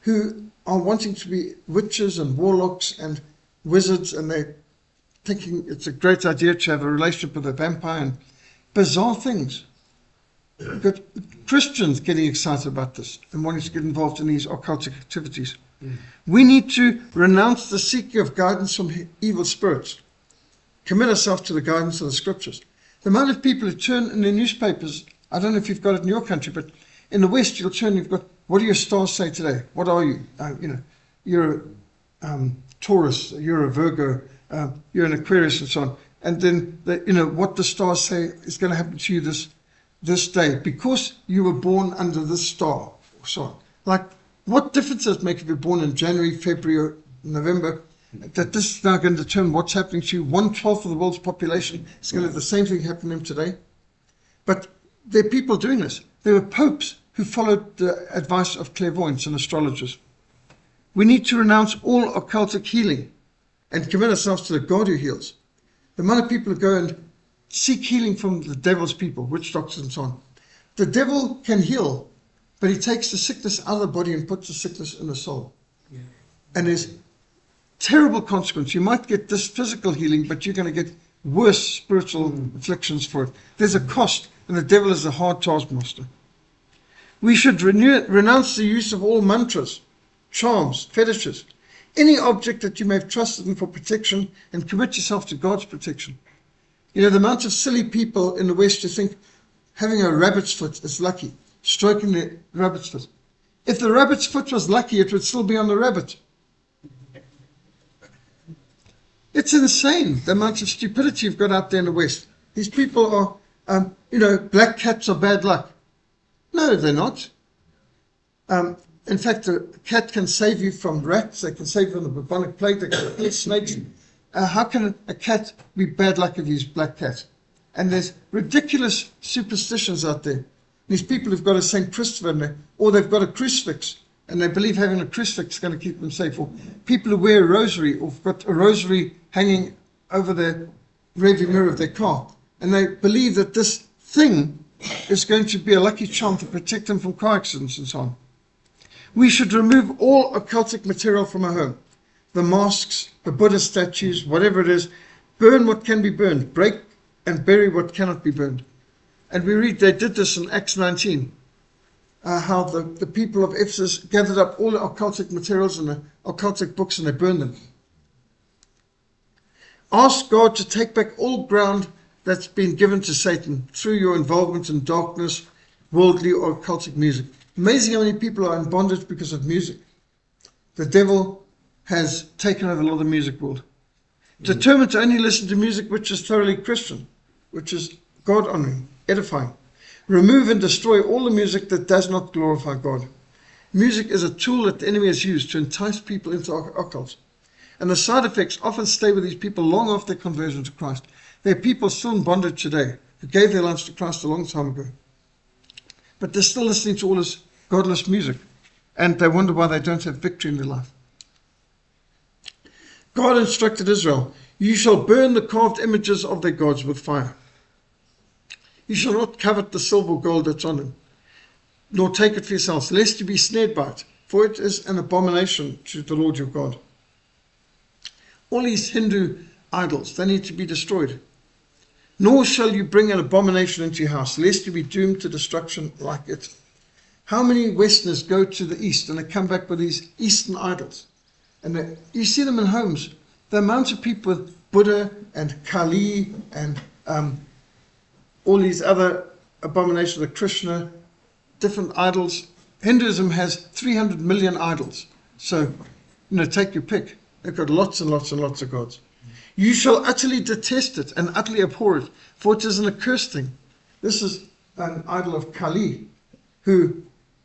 S1: who are wanting to be witches and warlocks and wizards, and they're thinking it's a great idea to have a relationship with a vampire and bizarre things. Got Christians getting excited about this and wanting to get involved in these occultic activities. We need to renounce the seeking of guidance from evil spirits, commit ourselves to the guidance of the scriptures. The amount of people who turn in their newspapers, I don't know if you've got it in your country, but in the West, you'll turn, you've got, what do your stars say today? What are you? Uh, you know, you're a um, Taurus, you're a Virgo, um, you're an Aquarius and so on. And then, the, you know, what the stars say is going to happen to you this, this day because you were born under this star. Or so on. Like, what difference does it make if you're born in January, February, November? That this is now going to determine what's happening to you. One twelfth of the world's population is going to have the same thing happen to them today. But there are people doing this. There were popes who followed the advice of clairvoyants and astrologers. We need to renounce all occultic healing and commit ourselves to the God who heals. The amount of people who go and seek healing from the devil's people, witch doctors and so on. The devil can heal, but he takes the sickness out of the body and puts the sickness in the soul.
S2: Yeah.
S1: And there's terrible consequence. You might get this physical healing, but you're going to get worse spiritual hmm. afflictions for it. There's a cost, and the devil is a hard taskmaster. We should renew, renounce the use of all mantras, charms, fetishes, any object that you may have trusted in for protection, and commit yourself to God's protection. You know, the amount of silly people in the West who think having a rabbit's foot is lucky, stroking the rabbit's foot. If the rabbit's foot was lucky, it would still be on the rabbit. It's insane the amount of stupidity you've got out there in the West. These people are, um, you know, black cats are bad luck. No, they're not. Um, in fact, a cat can save you from rats, they can save you from the bubonic plague, they can kill snakes. Uh, how can a cat be bad luck if he's black cat? And there's ridiculous superstitions out there. These people who've got a St. Christopher there, or they've got a crucifix, and they believe having a crucifix is going to keep them safe. Or people who wear a rosary, or have got a rosary hanging over the rearview mirror of their car, and they believe that this thing is going to be a lucky charm to protect them from car accidents and so on. We should remove all occultic material from our home. The mosques, the Buddha statues, whatever it is, burn what can be burned, break and bury what cannot be burned. And we read they did this in Acts 19, uh, how the, the people of Ephesus gathered up all the occultic materials and the occultic books and they burned them. Ask God to take back all ground that's been given to Satan through your involvement in darkness, worldly, or occultic music. Amazing how many people are in bondage because of music. The devil has taken over a lot of the music world. Mm-hmm. Determined to only listen to music which is thoroughly Christian, which is God honoring, edifying. Remove and destroy all the music that does not glorify God. Music is a tool that the enemy has used to entice people into occult. And the side effects often stay with these people long after conversion to Christ. There are people still in bondage today who gave their lives to Christ a long time ago. But they're still listening to all this godless music. And they wonder why they don't have victory in their life. God instructed Israel, You shall burn the carved images of their gods with fire. You shall not covet the silver gold that's on them, nor take it for yourselves, lest you be snared by it, for it is an abomination to the Lord your God. All these Hindu idols, they need to be destroyed. Nor shall you bring an abomination into your house, lest you be doomed to destruction like it. How many Westerners go to the East and they come back with these Eastern idols? And you see them in homes. The amount of people with Buddha and Kali and um, all these other abominations of Krishna, different idols. Hinduism has 300 million idols. So, you know, take your pick. They've got lots and lots and lots of gods. You shall utterly detest it and utterly abhor it, for it is an accursed thing. This is an idol of Kali, who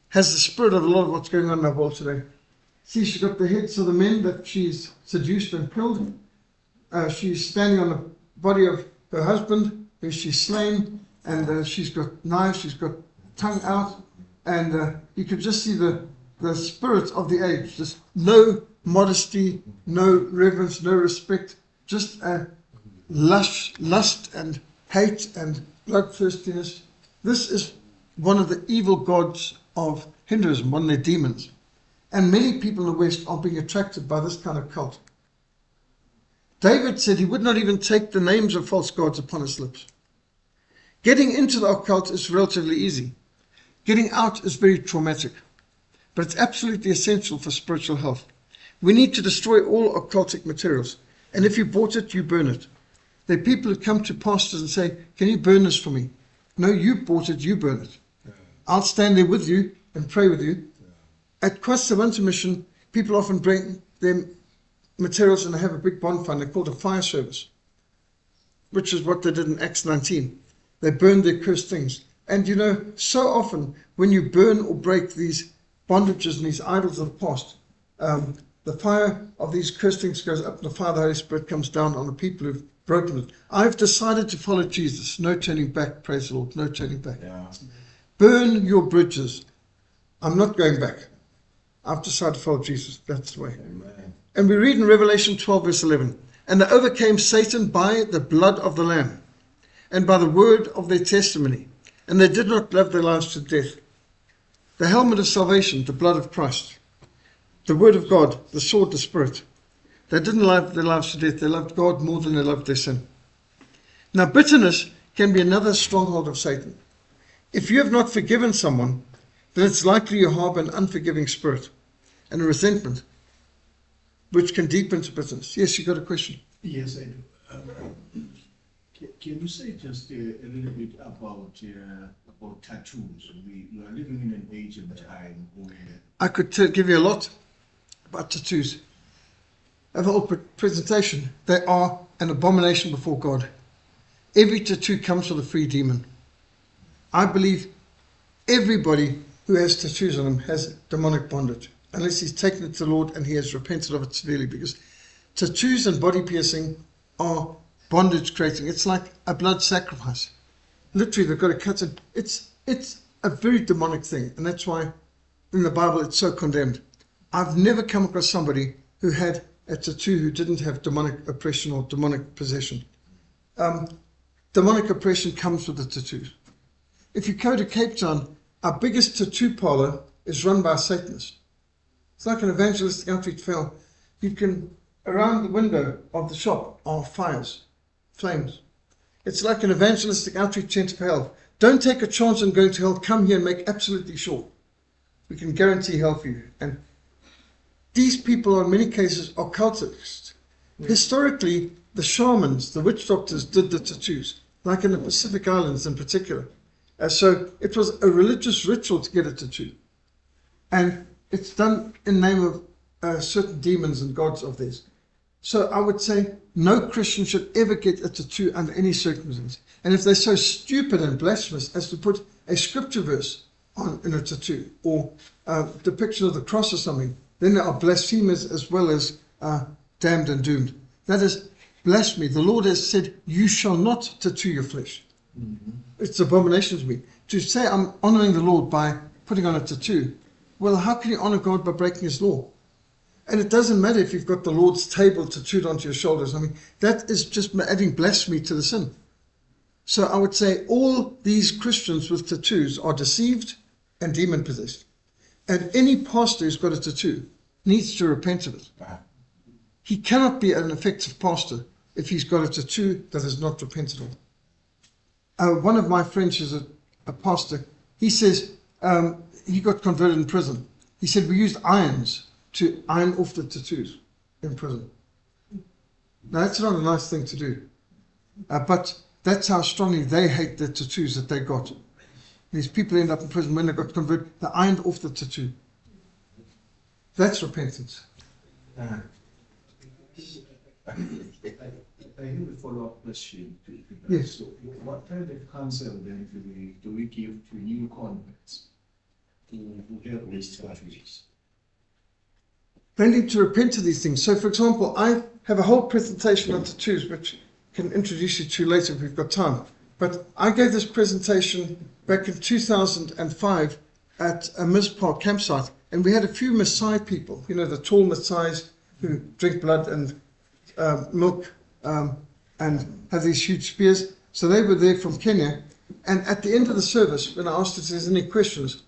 S1: has the spirit of a lot of what's going on in our world today. See, she's got the heads of the men that she's seduced and killed. Uh, she's standing on the body of her husband, who she's slain, and uh, she's got knives, she's got tongue out, and uh, you could just see the, the spirit of the age. Just no modesty, no reverence, no respect, just a lust, lust and hate and bloodthirstiness. This is one of the evil gods of Hinduism, one of their demons. And many people in the West are being attracted by this kind of cult. David said he would not even take the names of false gods upon his lips. Getting into the occult is relatively easy. Getting out is very traumatic. But it's absolutely essential for spiritual health. We need to destroy all occultic materials. And if you bought it, you burn it. There are people who come to pastors and say, Can you burn this for me? No, you bought it, you burn it. I'll stand there with you and pray with you. At Kwasa Mission, people often bring their materials and they have a big bonfire. They call it a fire service, which is what they did in Acts 19. They burned their cursed things. And you know, so often when you burn or break these bondages and these idols of the past, um, the fire of these cursed things goes up, and the fire of the Holy Spirit comes down on the people who've broken it. I've decided to follow Jesus. No turning back, praise the Lord. No turning back.
S3: Yeah.
S1: Burn your bridges. I'm not going back. I've decided to follow Jesus. That's the way.
S3: Amen.
S1: And we read in Revelation 12, verse 11 And they overcame Satan by the blood of the Lamb and by the word of their testimony. And they did not love their lives to death. The helmet of salvation, the blood of Christ, the word of God, the sword, the Spirit. They didn't love their lives to death. They loved God more than they loved their sin. Now, bitterness can be another stronghold of Satan. If you have not forgiven someone, then it's likely you harbor an unforgiving spirit and a resentment, which can deepen to bitterness. Yes, you got a question.
S4: Yes, I do. Um, ca- Can you say just uh, a little bit about uh, about tattoos? We, we are living in an age and time where
S1: I could t- give you a lot about tattoos. I have a whole presentation. They are an abomination before God. Every tattoo comes with a free demon. I believe everybody who has tattoos on them has demonic bondage, unless he's taken it to the Lord and he has repented of it severely. Because tattoos and body piercing are bondage creating. It's like a blood sacrifice. Literally, they've got to cut it. It's it's a very demonic thing, and that's why in the Bible it's so condemned. I've never come across somebody who had a tattoo who didn't have demonic oppression or demonic possession. Um, demonic oppression comes with the tattoos. If you go to Cape Town, our biggest tattoo parlor is run by a Satanist. It's like an evangelistic outreach fail. You can, around the window of the shop are fires, flames. It's like an evangelistic outreach tent of hell. Don't take a chance on going to hell. Come here and make absolutely sure. We can guarantee hell for you. And these people, in many cases, are cultists. Historically, the shamans, the witch doctors, did the tattoos, like in the Pacific Islands in particular. Uh, so it was a religious ritual to get a tattoo. And it's done in name of uh, certain demons and gods of theirs. So I would say no Christian should ever get a tattoo under any circumstance. And if they're so stupid and blasphemous as to put a scripture verse on in a tattoo or a depiction of the cross or something, then they are blasphemers as well as uh, damned and doomed. That is blasphemy. The Lord has said, "You shall not tattoo your flesh." It's abomination to me to say I'm honoring the Lord by putting on a tattoo. Well, how can you honor God by breaking His law? And it doesn't matter if you've got the Lord's table tattooed onto your shoulders. I mean, that is just adding blasphemy to the sin. So I would say all these Christians with tattoos are deceived and demon possessed. And any pastor who's got a tattoo needs to repent of it. He cannot be an effective pastor if he's got a tattoo that is not repented of. Uh, one of my friends is a, a pastor, he says um, he got converted in prison. He said we used irons to iron off the tattoos in prison. Now that's not a nice thing to do, uh, but that's how strongly they hate the tattoos that they got. These people end up in prison when they got converted. They ironed off the tattoo. That's repentance.
S3: ah.
S4: I have a follow-up question.
S1: Yes.
S4: So what kind of counsel then do we, do we give to new converts these tattoos?
S1: They need to repent of these things. So, for example, I have a whole presentation on tattoos, which I can introduce you to later if we've got time. But I gave this presentation back in 2005 at a Mizpah campsite, and we had a few Maasai people, you know, the tall Maasais who drink blood and uh, milk um, and have these huge spears. So they were there from Kenya. And at the end of the service, when I asked if there's any questions,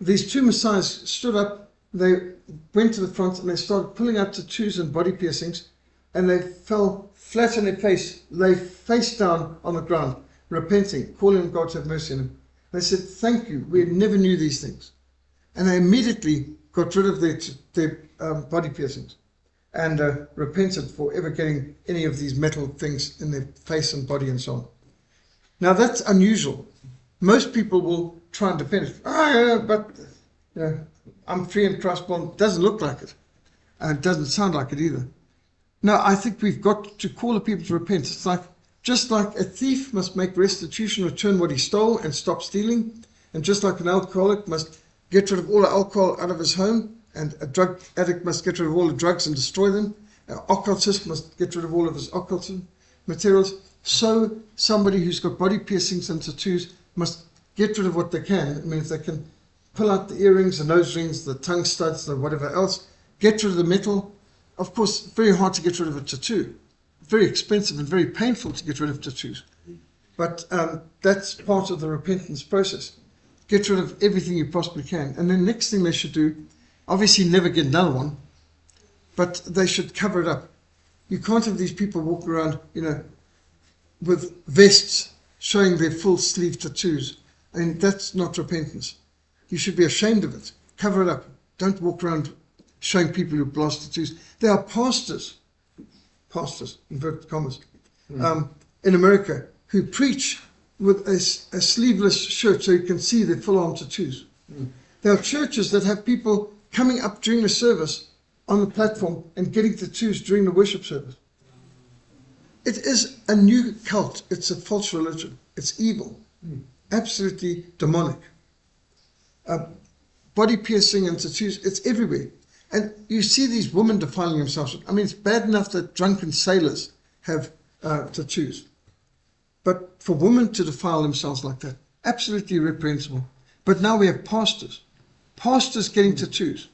S1: these two Maasais stood up, they went to the front and they started pulling out tattoos and body piercings, and they fell flat on their face, lay face down on the ground, repenting, calling on God to have mercy on them. They said, Thank you, we never knew these things. And they immediately got rid of their, their um, body piercings and uh, repented for ever getting any of these metal things in their face and body and so on. Now that's unusual. Most people will try and defend it. Oh, yeah, but I'm free Christ born. Doesn't look like it. And it doesn't sound like it either. No, I think we've got to call the people to repent. It's like just like a thief must make restitution, return what he stole, and stop stealing, and just like an alcoholic must get rid of all the alcohol out of his home, and a drug addict must get rid of all the drugs and destroy them, an occultist must get rid of all of his occultism materials. So somebody who's got body piercings and tattoos must get rid of what they can. I mean, if they can pull out the earrings, the nose rings, the tongue studs, the whatever else, get rid of the metal. Of course, very hard to get rid of a tattoo. Very expensive and very painful to get rid of tattoos. But um, that's part of the repentance process. Get rid of everything you possibly can. And then next thing they should do, obviously never get another one, but they should cover it up. You can't have these people walk around, you know, with vests showing their full sleeve tattoos. And that's not repentance. You should be ashamed of it. Cover it up. Don't walk around showing people your tattoos. There are pastors, pastors, inverted commas, hmm. um, in America who preach with a sleeveless shirt so you can see their full arm tattoos. Hmm. There are churches that have people coming up during the service on the platform and getting tattoos during the worship service. It is a new cult. It's a false religion. It's evil. Hmm. Absolutely demonic. Uh, body piercing and tattoos, it's everywhere. And you see these women defiling themselves. I mean, it's bad enough that drunken sailors have uh, tattoos. But for women to defile themselves like that, absolutely reprehensible. But now we have pastors, pastors getting tattoos,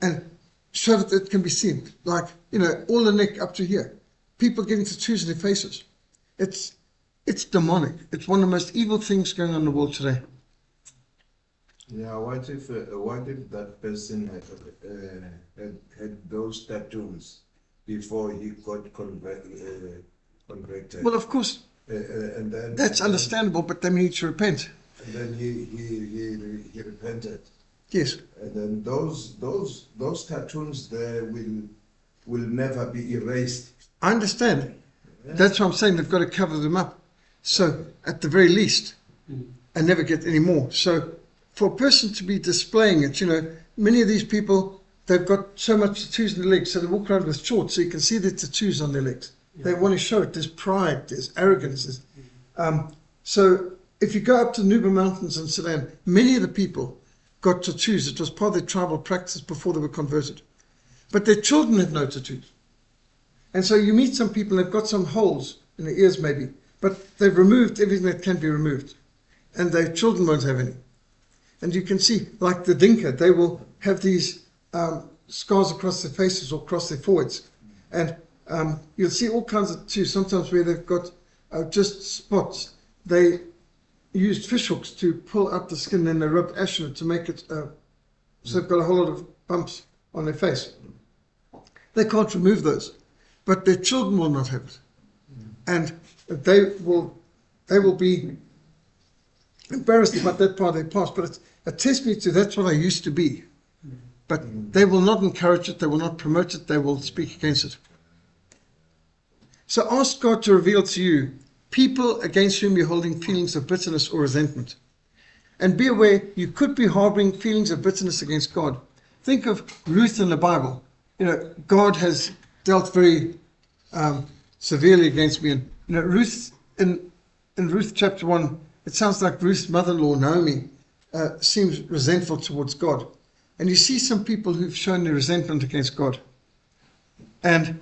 S1: and so that it can be seen, like you know, all the neck up to here, people getting tattoos in their faces. It's it's demonic. It's one of the most evil things going on in the world today.
S3: Yeah, what if uh, what if that person had, uh, had had those tattoos before he got convert, uh, converted?
S1: Well, of course,
S3: uh, uh, and then
S1: that's understandable, but they need to repent.
S3: And then he he he, he repented,
S1: Yes,
S3: and then those those those tattoos there will will never be erased.
S1: I understand. That's what I'm saying. They've got to cover them up. So, at the very least, I never get any more. So, for a person to be displaying it, you know, many of these people, they've got so much tattoos in their legs, so they walk around with shorts so you can see the tattoos on their legs. They want to show it. There's pride, there's arrogance. There's, um, so, if you go up to the Nuba Mountains in Sudan, many of the people got tattoos. It was part of their tribal practice before they were converted. But their children had no tattoos. And so you meet some people, they've got some holes in their ears maybe, but they've removed everything that can be removed. And their children won't have any. And you can see, like the Dinka, they will have these um, scars across their faces or across their foreheads. And um, you'll see all kinds of tattoos, sometimes where they've got uh, just spots. They used fish hooks to pull out the skin, and they rubbed ash in it to make it, uh, so they've got a whole lot of bumps on their face. They can't remove those but their children will not have it, and they will they will be embarrassed about that part of their past. But it's a testimony to that's what I used to be. But they will not encourage it. They will not promote it. They will speak against it. So ask God to reveal to you people against whom you're holding feelings of bitterness or resentment. And be aware you could be harboring feelings of bitterness against God. Think of Ruth in the Bible. You know, God has dealt very um, severely against me. And you know, Ruth in in Ruth chapter one, it sounds like Ruth's mother-in-law Naomi uh, seems resentful towards God, and you see some people who've shown their resentment against God. And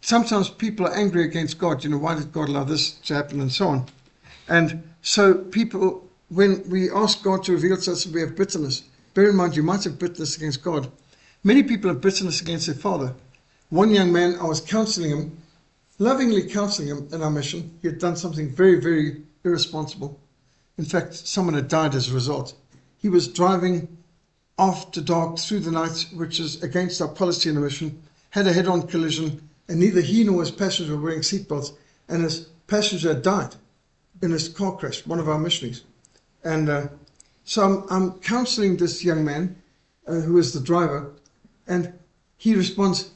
S1: sometimes people are angry against God. You know, why did God allow this to happen, and so on. And so people, when we ask God to reveal to us that we have bitterness, bear in mind you might have bitterness against God. Many people have bitterness against their father. One young man, I was counseling him, lovingly counseling him in our mission. He had done something very, very irresponsible. In fact, someone had died as a result. He was driving after dark through the night, which is against our policy in the mission, had a head on collision, and neither he nor his passenger were wearing seatbelts, and his passenger had died in this car crash, one of our missionaries. And uh, so I'm, I'm counseling this young man, uh, who is the driver, and he responds,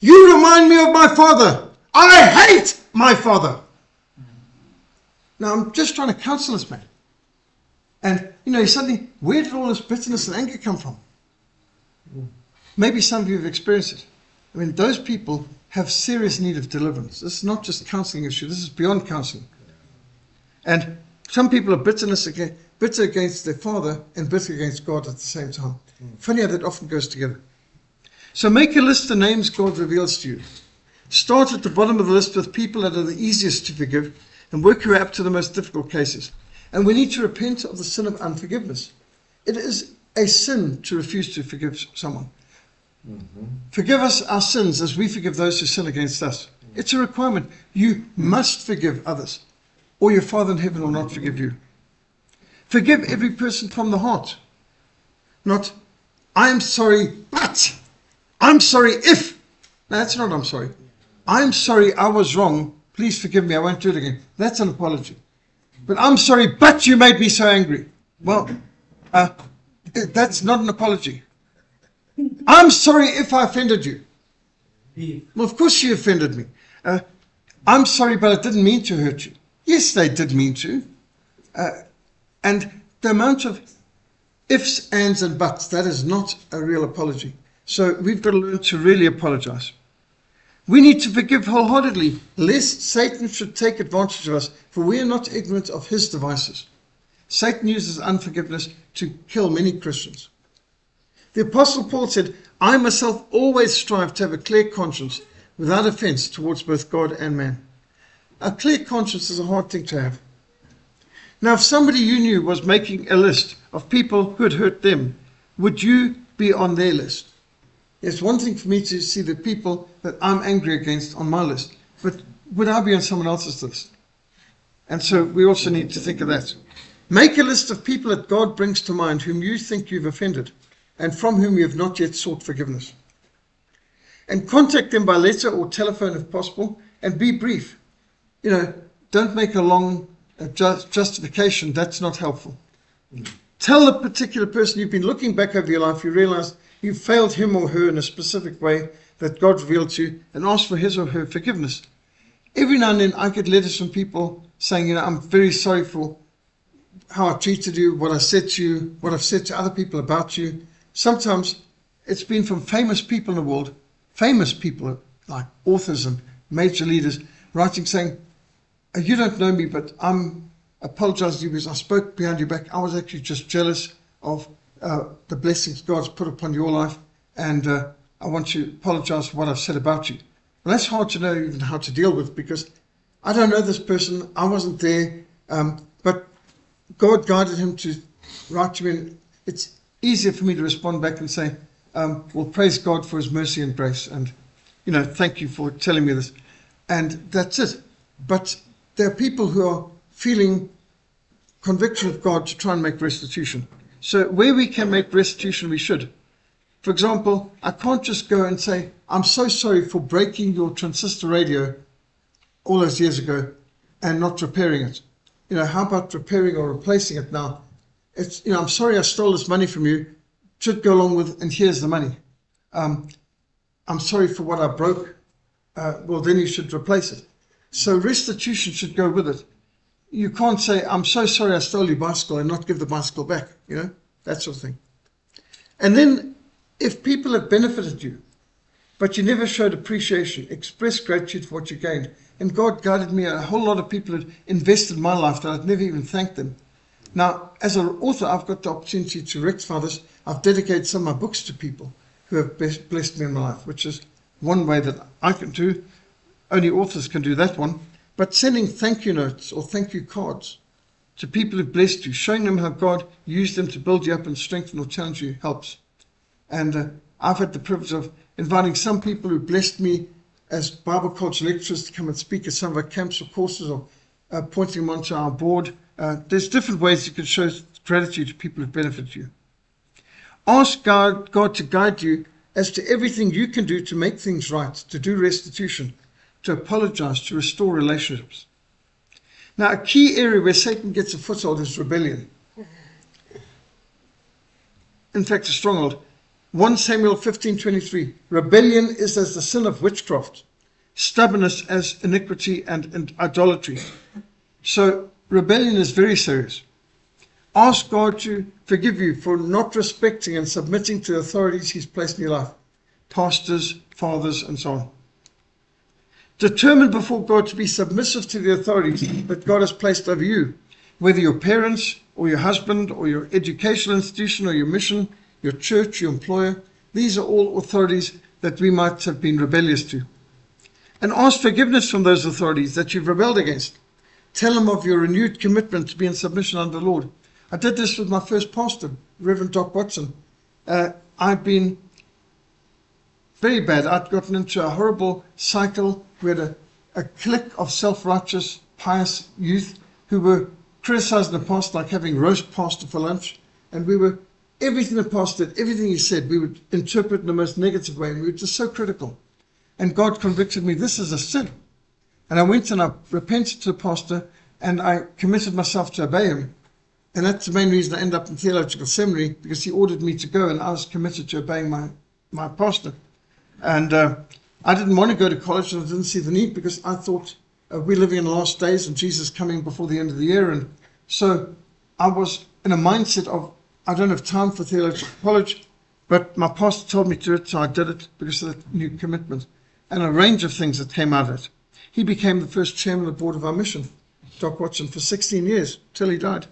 S1: You remind me of my father. I hate my father. Now I'm just trying to counsel this man. And, you know, suddenly, where did all this bitterness and anger come from? Maybe some of you have experienced it. I mean, those people have serious need of deliverance. This is not just counseling issue. This is beyond counseling. And some people are bitterness against, bitter against their father and bitter against God at the same time. Hmm. Funny how that often goes together. So make a list of names God reveals to you. Start at the bottom of the list with people that are the easiest to forgive and work your way up to the most difficult cases. And we need to repent of the sin of unforgiveness. It is a sin to refuse to forgive someone. Mm-hmm. Forgive us our sins as we forgive those who sin against us. It's a requirement. You must forgive others, or your Father in heaven will not forgive you. Forgive every person from the heart. Not, I'm sorry, but I'm sorry if. No, that's not I'm sorry. I'm sorry I was wrong. Please forgive me. I won't do it again. That's an apology. But I'm sorry, but you made me so angry. Well, uh, that's not an apology. I'm sorry if I offended you. Well, of course you offended me. Uh, I'm sorry, but I didn't mean to hurt you. Yes, they did mean to. Uh, and the amount of ifs, ands, and buts, that is not a real apology. So we've got to learn to really apologize. We need to forgive wholeheartedly, lest Satan should take advantage of us, for we are not ignorant of his devices. Satan uses unforgiveness to kill many Christians. The Apostle Paul said, I myself always strive to have a clear conscience without offense towards both God and man. A clear conscience is a hard thing to have. Now, if somebody you knew was making a list of people who had hurt them, would you be on their list? It's one thing for me to see the people that I'm angry against on my list, but would I be on someone else's list? And so we also need to think of that. Make a list of people that God brings to mind whom you think you've offended and from whom you have not yet sought forgiveness. And contact them by letter or telephone if possible and be brief. You know, don't make a long uh, ju- justification, that's not helpful. Tell the particular person you've been looking back over your life, you realize you failed him or her in a specific way that God revealed to you, and ask for his or her forgiveness. Every now and then I get letters from people saying, you know, I'm very sorry for how I treated you, what I said to you, what I've said to other people about you. Sometimes it's been from famous people in the world, famous people like authors and major leaders, writing saying, "Uh, You don't know me, but I'm apologizing because I spoke behind your back. I was actually just jealous of uh, the blessings God's put upon your life, and uh, I want to apologize for what I've said about you. Well, that's hard to know even how to deal with because I don't know this person, I wasn't there, um, but God guided him to write to me. It's easier for me to respond back and say, um, Well, praise God for his mercy and grace, and you know, thank you for telling me this. And that's it. But there are people who are feeling conviction of God to try and make restitution. So where we can make restitution, we should. For example, I can't just go and say, I'm so sorry for breaking your transistor radio all those years ago and not repairing it. You know, how about repairing or replacing it now? It's, you know, I'm sorry I stole this money from you. Should go along with, and here's the money. Um, I'm sorry for what I broke. Uh, well, then you should replace it. So restitution should go with it. You can't say, I'm so sorry I stole your bicycle and not give the bicycle back, you know, that sort of thing. And then if people have benefited you, but you never showed appreciation, express gratitude for what you gained. And God guided me. A whole lot of people had invested my life that I'd never even thanked them. Now, as an author, I've got the opportunity to rectify this. I've dedicated some of my books to people who have blessed me in my life, which is one way that I can do. Only authors can do that one. But sending thank you notes or thank you cards to people who've blessed you, showing them how God used them to build you up and strengthen or challenge you helps. And uh, I've had the privilege of inviting some people who blessed me as Bible college lecturers to come and speak at some of our camps or courses or uh, pointing them onto our board. Uh, there's different ways you can show gratitude to people who've benefited you. Ask God, God to guide you as to everything you can do to make things right, to do restitution, to apologize, to restore relationships. Now, a key area where Satan gets a foothold is rebellion. In fact, a stronghold. 1 Samuel 15:23 Rebellion is as the sin of witchcraft, stubbornness as iniquity and, and idolatry. So rebellion is very serious. Ask God to forgive you for not respecting and submitting to the authorities He's placed in your life. pastors, fathers, and so on. Determined before God to be submissive to the authorities that God has placed over you, whether your parents or your husband or your educational institution or your mission, your church, your employer. These are all authorities that we might have been rebellious to. And ask forgiveness from those authorities that you've rebelled against. Tell them of your renewed commitment to be in submission under the Lord. I did this with my first pastor, Reverend Doc Watson. Uh, I'd been very bad. I'd gotten into a horrible cycle. We had a, a clique of self righteous, pious youth who were criticizing the pastor like having roast pastor for lunch. And we were, everything the pastor did, everything he said, we would interpret in the most negative way. And we were just so critical. And God convicted me, this is a sin. And I went and I repented to the pastor and I committed myself to obey him. And that's the main reason I ended up in theological seminary because he ordered me to go and I was committed to obeying my, my pastor. And uh, I didn't want to go to college and I didn't see the need because I thought uh, we're living in the last days and Jesus coming before the end of the year. And so I was in a mindset of I don't have time for theological college, but my pastor told me to do it, so I did it because of that new commitment and a range of things that came out of it. He became the first chairman of the board of our mission, Doc Watson, for 16 years till he died.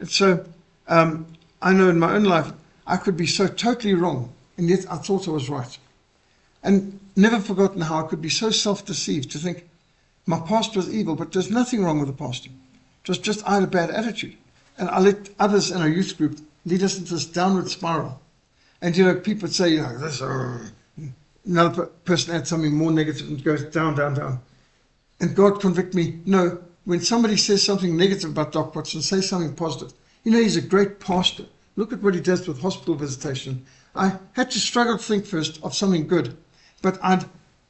S1: And so um, I know in my own life I could be so totally wrong, and yet I thought I was right. And never forgotten how I could be so self deceived to think my pastor was evil, but there's nothing wrong with the pastor. It was just I had a bad attitude. And I let others in our youth group lead us into this downward spiral. And you know, people would say, you know, this, uh, another person had something more negative and goes down, down, down. And God convict me, no, when somebody says something negative about Doc Watson, say something positive. You know, he's a great pastor. Look at what he does with hospital visitation. I had to struggle to think first of something good, but I'd,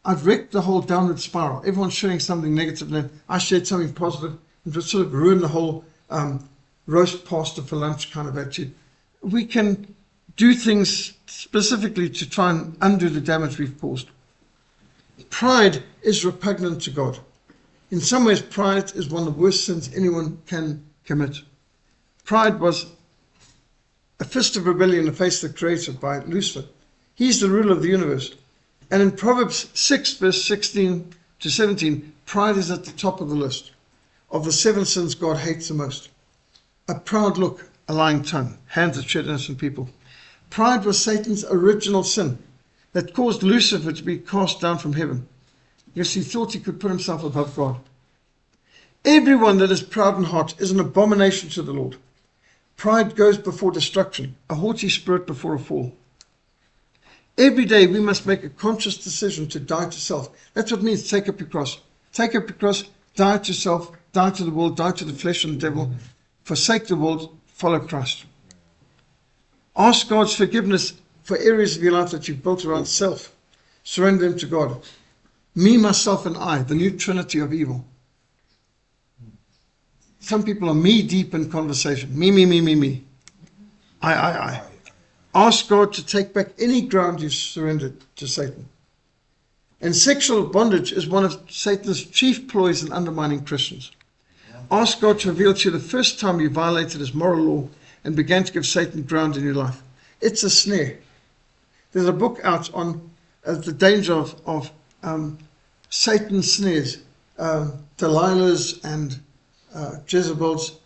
S1: I'd wrecked the whole downward spiral. Everyone's sharing something negative, and I shared something positive, and just sort of ruined the whole um, roast pasta for lunch kind of attitude. We can do things specifically to try and undo the damage we've caused. Pride is repugnant to God. In some ways, pride is one of the worst sins anyone can commit. Pride was a fist of rebellion in the face of the Creator by Lucifer. He's the ruler of the universe. And in Proverbs 6, verse 16 to 17, pride is at the top of the list of the seven sins God hates the most. A proud look, a lying tongue, hands that shed innocent people. Pride was Satan's original sin that caused Lucifer to be cast down from heaven. Yes, he thought he could put himself above God. Everyone that is proud in heart is an abomination to the Lord. Pride goes before destruction, a haughty spirit before a fall. Every day we must make a conscious decision to die to self. That's what it means take up your cross. Take up your cross, die to self, die to the world, die to the flesh and the devil, forsake the world, follow Christ. Ask God's forgiveness for areas of your life that you've built around self. Surrender them to God. Me, myself, and I, the new trinity of evil. Some people are me deep in conversation. Me, me, me, me, me. I, I, I. Ask God to take back any ground you've surrendered to Satan. And sexual bondage is one of Satan's chief ploys in undermining Christians. Ask God to reveal to you the first time you violated his moral law and began to give Satan ground in your life. It's a snare. There's a book out on uh, the danger of, of um, Satan's snares, uh, Delilah's and uh, Jezebel's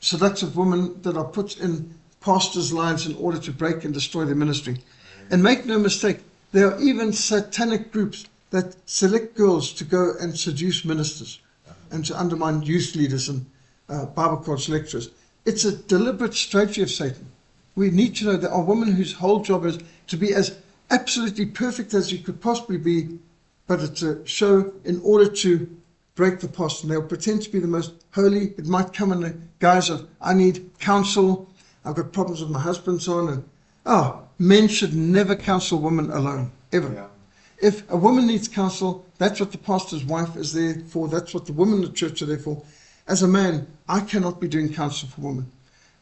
S1: seductive women that are put in pastors' lives in order to break and destroy their ministry. And make no mistake, there are even satanic groups that select girls to go and seduce ministers and to undermine youth leaders and uh, Bible college lecturers. It's a deliberate strategy of Satan. We need to know there are women whose whole job is to be as absolutely perfect as you could possibly be, but it's a show in order to break the post. And they'll pretend to be the most holy. It might come in the guise of, I need counsel, I've got problems with my husband, so on. And, oh, men should never counsel women alone, ever.
S3: Yeah.
S1: If a woman needs counsel, that's what the pastor's wife is there for. That's what the women in the church are there for. As a man, I cannot be doing counsel for women.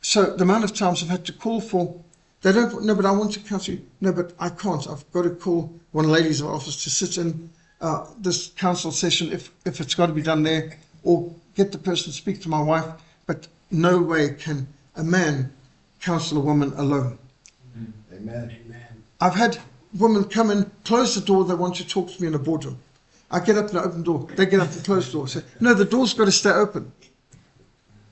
S1: So the amount of times I've had to call for, they don't, no, but I want to counsel you. No, but I can't. I've got to call one of the ladies of office to sit in uh, this counsel session if, if it's got to be done there, or get the person to speak to my wife. But no way can a man counsel a woman alone.
S3: Amen. Amen.
S1: I've had women come in, close the door, they want to talk to me in a boardroom. I get up and open the door. They get up and close the door. Say, no, the door's got to stay open.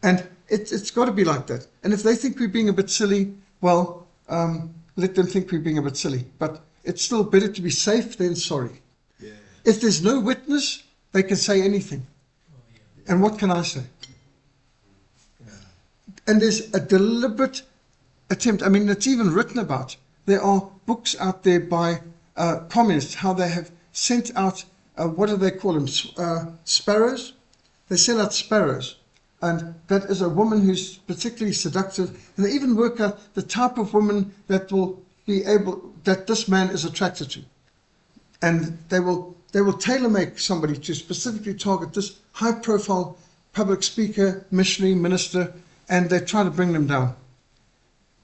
S1: And it, it's got to be like that. And if they think we're being a bit silly, well, um, let them think we're being a bit silly. But it's still better to be safe than sorry.
S3: Yeah.
S1: If there's no witness, they can say anything. And what can I say? Yeah. And there's a deliberate attempt. I mean, it's even written about. There are books out there by uh, communists, how they have sent out, uh, what do they call them? Uh, sparrows? They send out sparrows. And that is a woman who's particularly seductive. And they even work out the type of woman that will be able, that this man is attracted to and they will they will tailor make somebody to specifically target this high profile public speaker, missionary, minister, and they try to bring them down.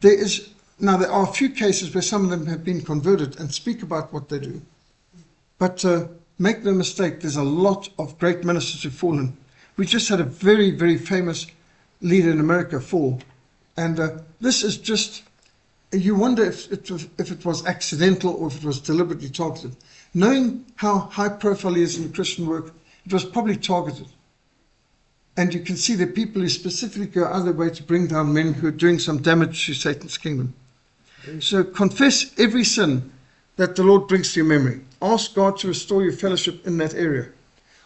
S1: There is now there are a few cases where some of them have been converted and speak about what they do, but uh, make no mistake, there's a lot of great ministers who've fallen. We just had a very very famous leader in America fall, and uh, this is just you wonder if it, was, if it was accidental or if it was deliberately targeted. Knowing how high profile he is in Christian work, it was probably targeted. And you can see that people who specifically go their way to bring down men who are doing some damage to Satan's kingdom. So confess every sin that the Lord brings to your memory. Ask God to restore your fellowship in that area.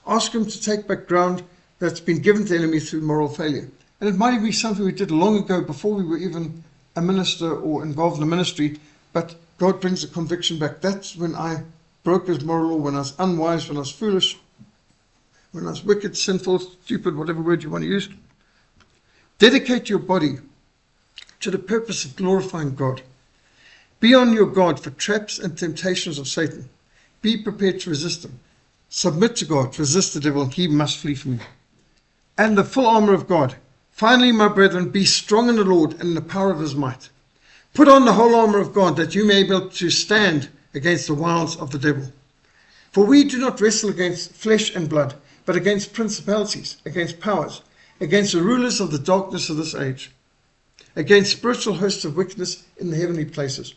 S1: Ask Him to take back ground that's been given to the enemy through moral failure. And it might be something we did long ago before we were even a minister or involved in a ministry, but God brings the conviction back. That's when I broke His moral law, when I was unwise, when I was foolish, when I was wicked, sinful, stupid, whatever word you want to use. Dedicate your body to the purpose of glorifying God. Be on your guard for traps and temptations of Satan. Be prepared to resist them. Submit to God, resist the devil, he must flee from you. And the full armor of God. Finally, my brethren, be strong in the Lord and in the power of his might. Put on the whole armor of God that you may be able to stand against the wiles of the devil. For we do not wrestle against flesh and blood, but against principalities, against powers, against the rulers of the darkness of this age, against spiritual hosts of wickedness in the heavenly places.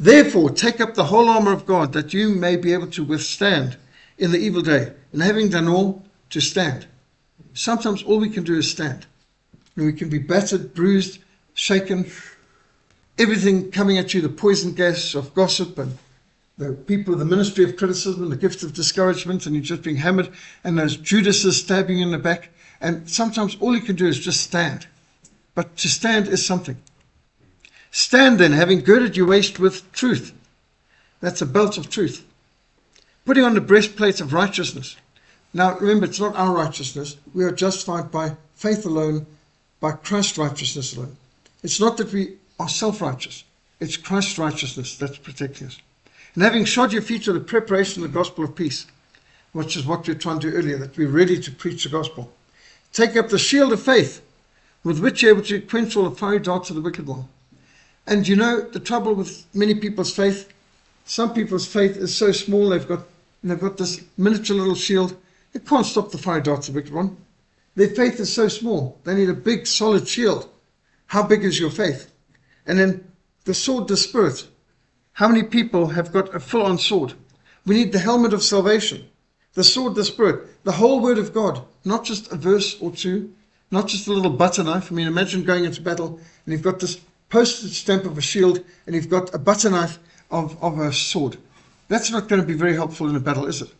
S1: Therefore, take up the whole armor of God that you may be able to withstand in the evil day, and having done all, to stand. Sometimes all we can do is stand. And we can be battered, bruised, shaken, everything coming at you the poison gas of gossip and the people of the ministry of criticism and the gift of discouragement, and you're just being hammered, and those Judases stabbing in the back. And sometimes all you can do is just stand. But to stand is something. Stand then, having girded your waist with truth. That's a belt of truth. Putting on the breastplate of righteousness. Now, remember, it's not our righteousness. We are justified by faith alone, by Christ's righteousness alone. It's not that we are self righteous, it's Christ's righteousness that's protecting us. And having shod your feet with the preparation of the gospel of peace, which is what we were trying to do earlier, that we're ready to preach the gospel. Take up the shield of faith, with which you're able to quench all the fiery darts of the wicked one. And you know, the trouble with many people's faith, some people's faith is so small, they've got, they've got this miniature little shield, it can't stop the fiery darts of the wicked one. Their faith is so small, they need a big, solid shield. How big is your faith? And then the sword, the spirit. How many people have got a full on sword? We need the helmet of salvation, the sword, the spirit, the whole word of God, not just a verse or two, not just a little butter knife. I mean, imagine going into battle and you've got this postage stamp of a shield and you've got a butter knife of, of a sword. That's not going to be very helpful in a battle, is it?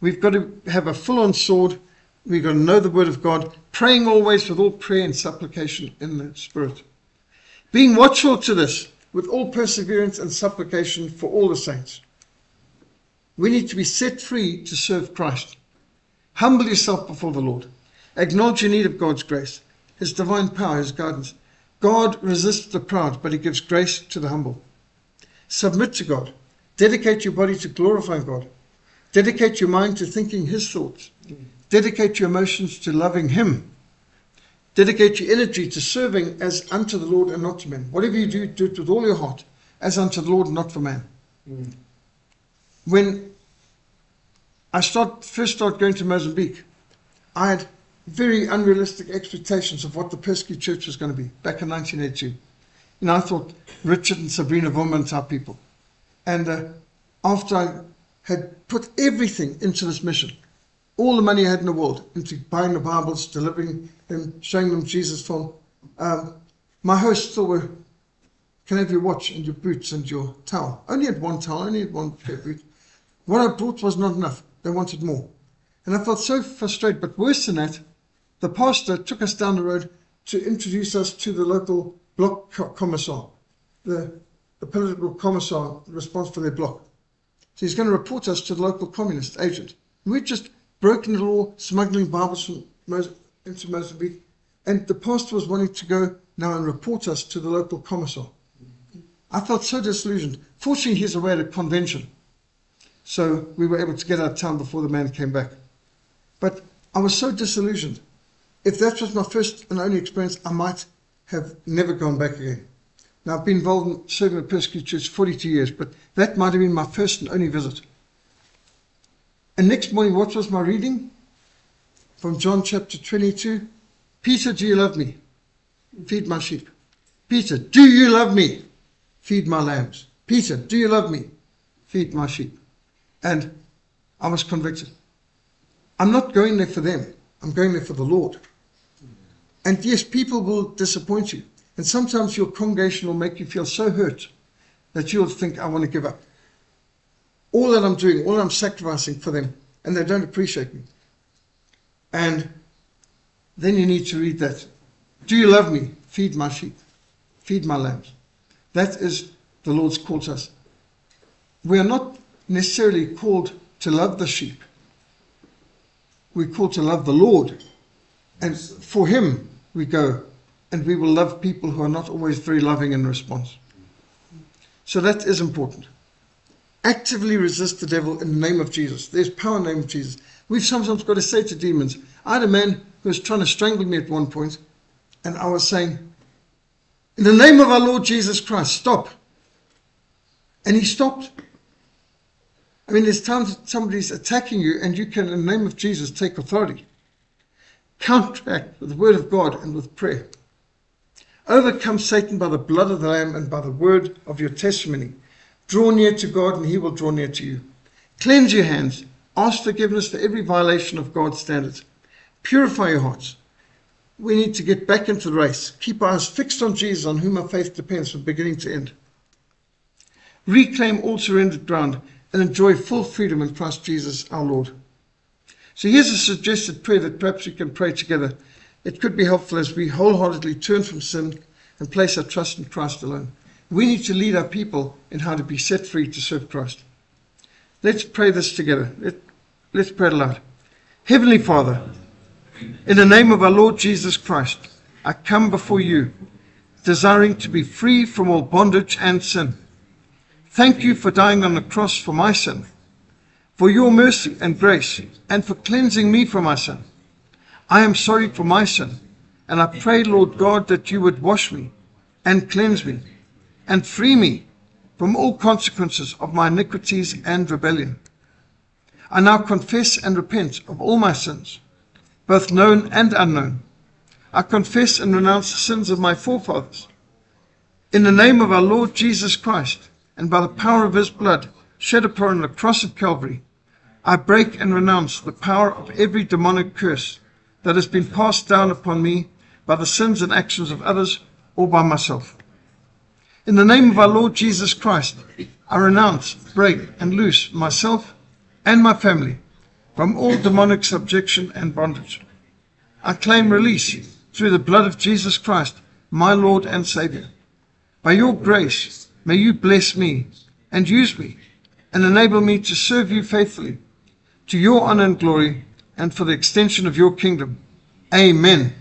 S1: We've got to have a full on sword. We've got to know the word of God, praying always with all prayer and supplication in the spirit. Being watchful to this with all perseverance and supplication for all the saints. We need to be set free to serve Christ. Humble yourself before the Lord. Acknowledge your need of God's grace, His divine power, His guidance. God resists the proud, but He gives grace to the humble. Submit to God. Dedicate your body to glorifying God. Dedicate your mind to thinking His thoughts. Dedicate your emotions to loving Him. Dedicate your energy to serving as unto the Lord and not to men. Whatever you do, do it with all your heart, as unto the Lord and not for man. When I start, first started going to Mozambique, I had very unrealistic expectations of what the persecuted church was going to be back in 1982. You know, I thought Richard and Sabina Wurmbrand type people. And uh, after I had put everything into this mission, all the money I had in the world, into buying the Bibles, delivering them, showing them Jesus film, um, my hosts still were, can I have your watch and your boots and your towel? Only had one towel, only had one pair of boots. What I brought was not enough. They wanted more. And I felt so frustrated. But worse than that, the pastor took us down the road to introduce us to the local block co- commissar, the, the political commissar responsible for their block. So he's going to report us to the local communist agent. We'd just broken the law, smuggling Bibles from Moz- into Mozambique, and the pastor was wanting to go now and report us to the local commissar. I felt so disillusioned. Fortunately, he's away at a convention, so we were able to get out of town before the man came back. But I was so disillusioned. If that was my first and only experience, I might have never gone back again. Now, I've been involved in serving a persecuted church 42 years, but that might have been my first and only visit. And next morning, what was my reading? From John chapter 22. Peter, do you love me? Feed my sheep. Peter, do you love me? Feed my lambs. Peter, do you love me? Feed my sheep. And I was convicted. I'm not going there for them. I'm going there for the Lord. And yes, people will disappoint you. And sometimes your congregation will make you feel so hurt that you'll think, I want to give up. All that I'm doing, all I'm sacrificing for them, and they don't appreciate me. And then you need to read that. Do you love me? Feed my sheep. Feed my lambs. That is the Lord's call to us. We are not necessarily called to love the sheep. We're called to love the Lord. And for Him we go. And we will love people who are not always very loving in response. So that is important. Actively resist the devil in the name of Jesus. There's power in the name of Jesus. We've sometimes got to say to demons, I had a man who was trying to strangle me at one point, and I was saying, In the name of our Lord Jesus Christ, stop. And he stopped. I mean, there's times that somebody's attacking you, and you can, in the name of Jesus, take authority. Counteract with the word of God and with prayer. Overcome Satan by the blood of the Lamb and by the word of your testimony. Draw near to God, and he will draw near to you. Cleanse your hands. Ask forgiveness for every violation of God's standards. Purify your hearts. We need to get back into the race. Keep our eyes fixed on Jesus, on whom our faith depends from beginning to end. Reclaim all surrendered ground and enjoy full freedom in Christ Jesus our Lord. So here's a suggested prayer that perhaps we can pray together. It could be helpful as we wholeheartedly turn from sin and place our trust in Christ alone. We need to lead our people in how to be set free to serve Christ. Let's pray this together. Let, let's pray it aloud. Heavenly Father, in the name of our Lord Jesus Christ, I come before you, desiring to be free from all bondage and sin. Thank you for dying on the cross for my sin, for your mercy and grace, and for cleansing me from my sin. I am sorry for my sin, and I pray, Lord God, that you would wash me and cleanse me and free me from all consequences of my iniquities and rebellion. I now confess and repent of all my sins, both known and unknown. I confess and renounce the sins of my forefathers. In the name of our Lord Jesus Christ, and by the power of his blood shed upon the cross of Calvary, I break and renounce the power of every demonic curse that has been passed down upon me by the sins and actions of others or by myself. In the name of our Lord Jesus Christ, I renounce, break, and loose myself and my family from all demonic subjection and bondage. I claim release through the blood of Jesus Christ, my Lord and Savior. By your grace, may you bless me and use me and enable me to serve you faithfully to your honor and glory and for the extension of your kingdom. Amen.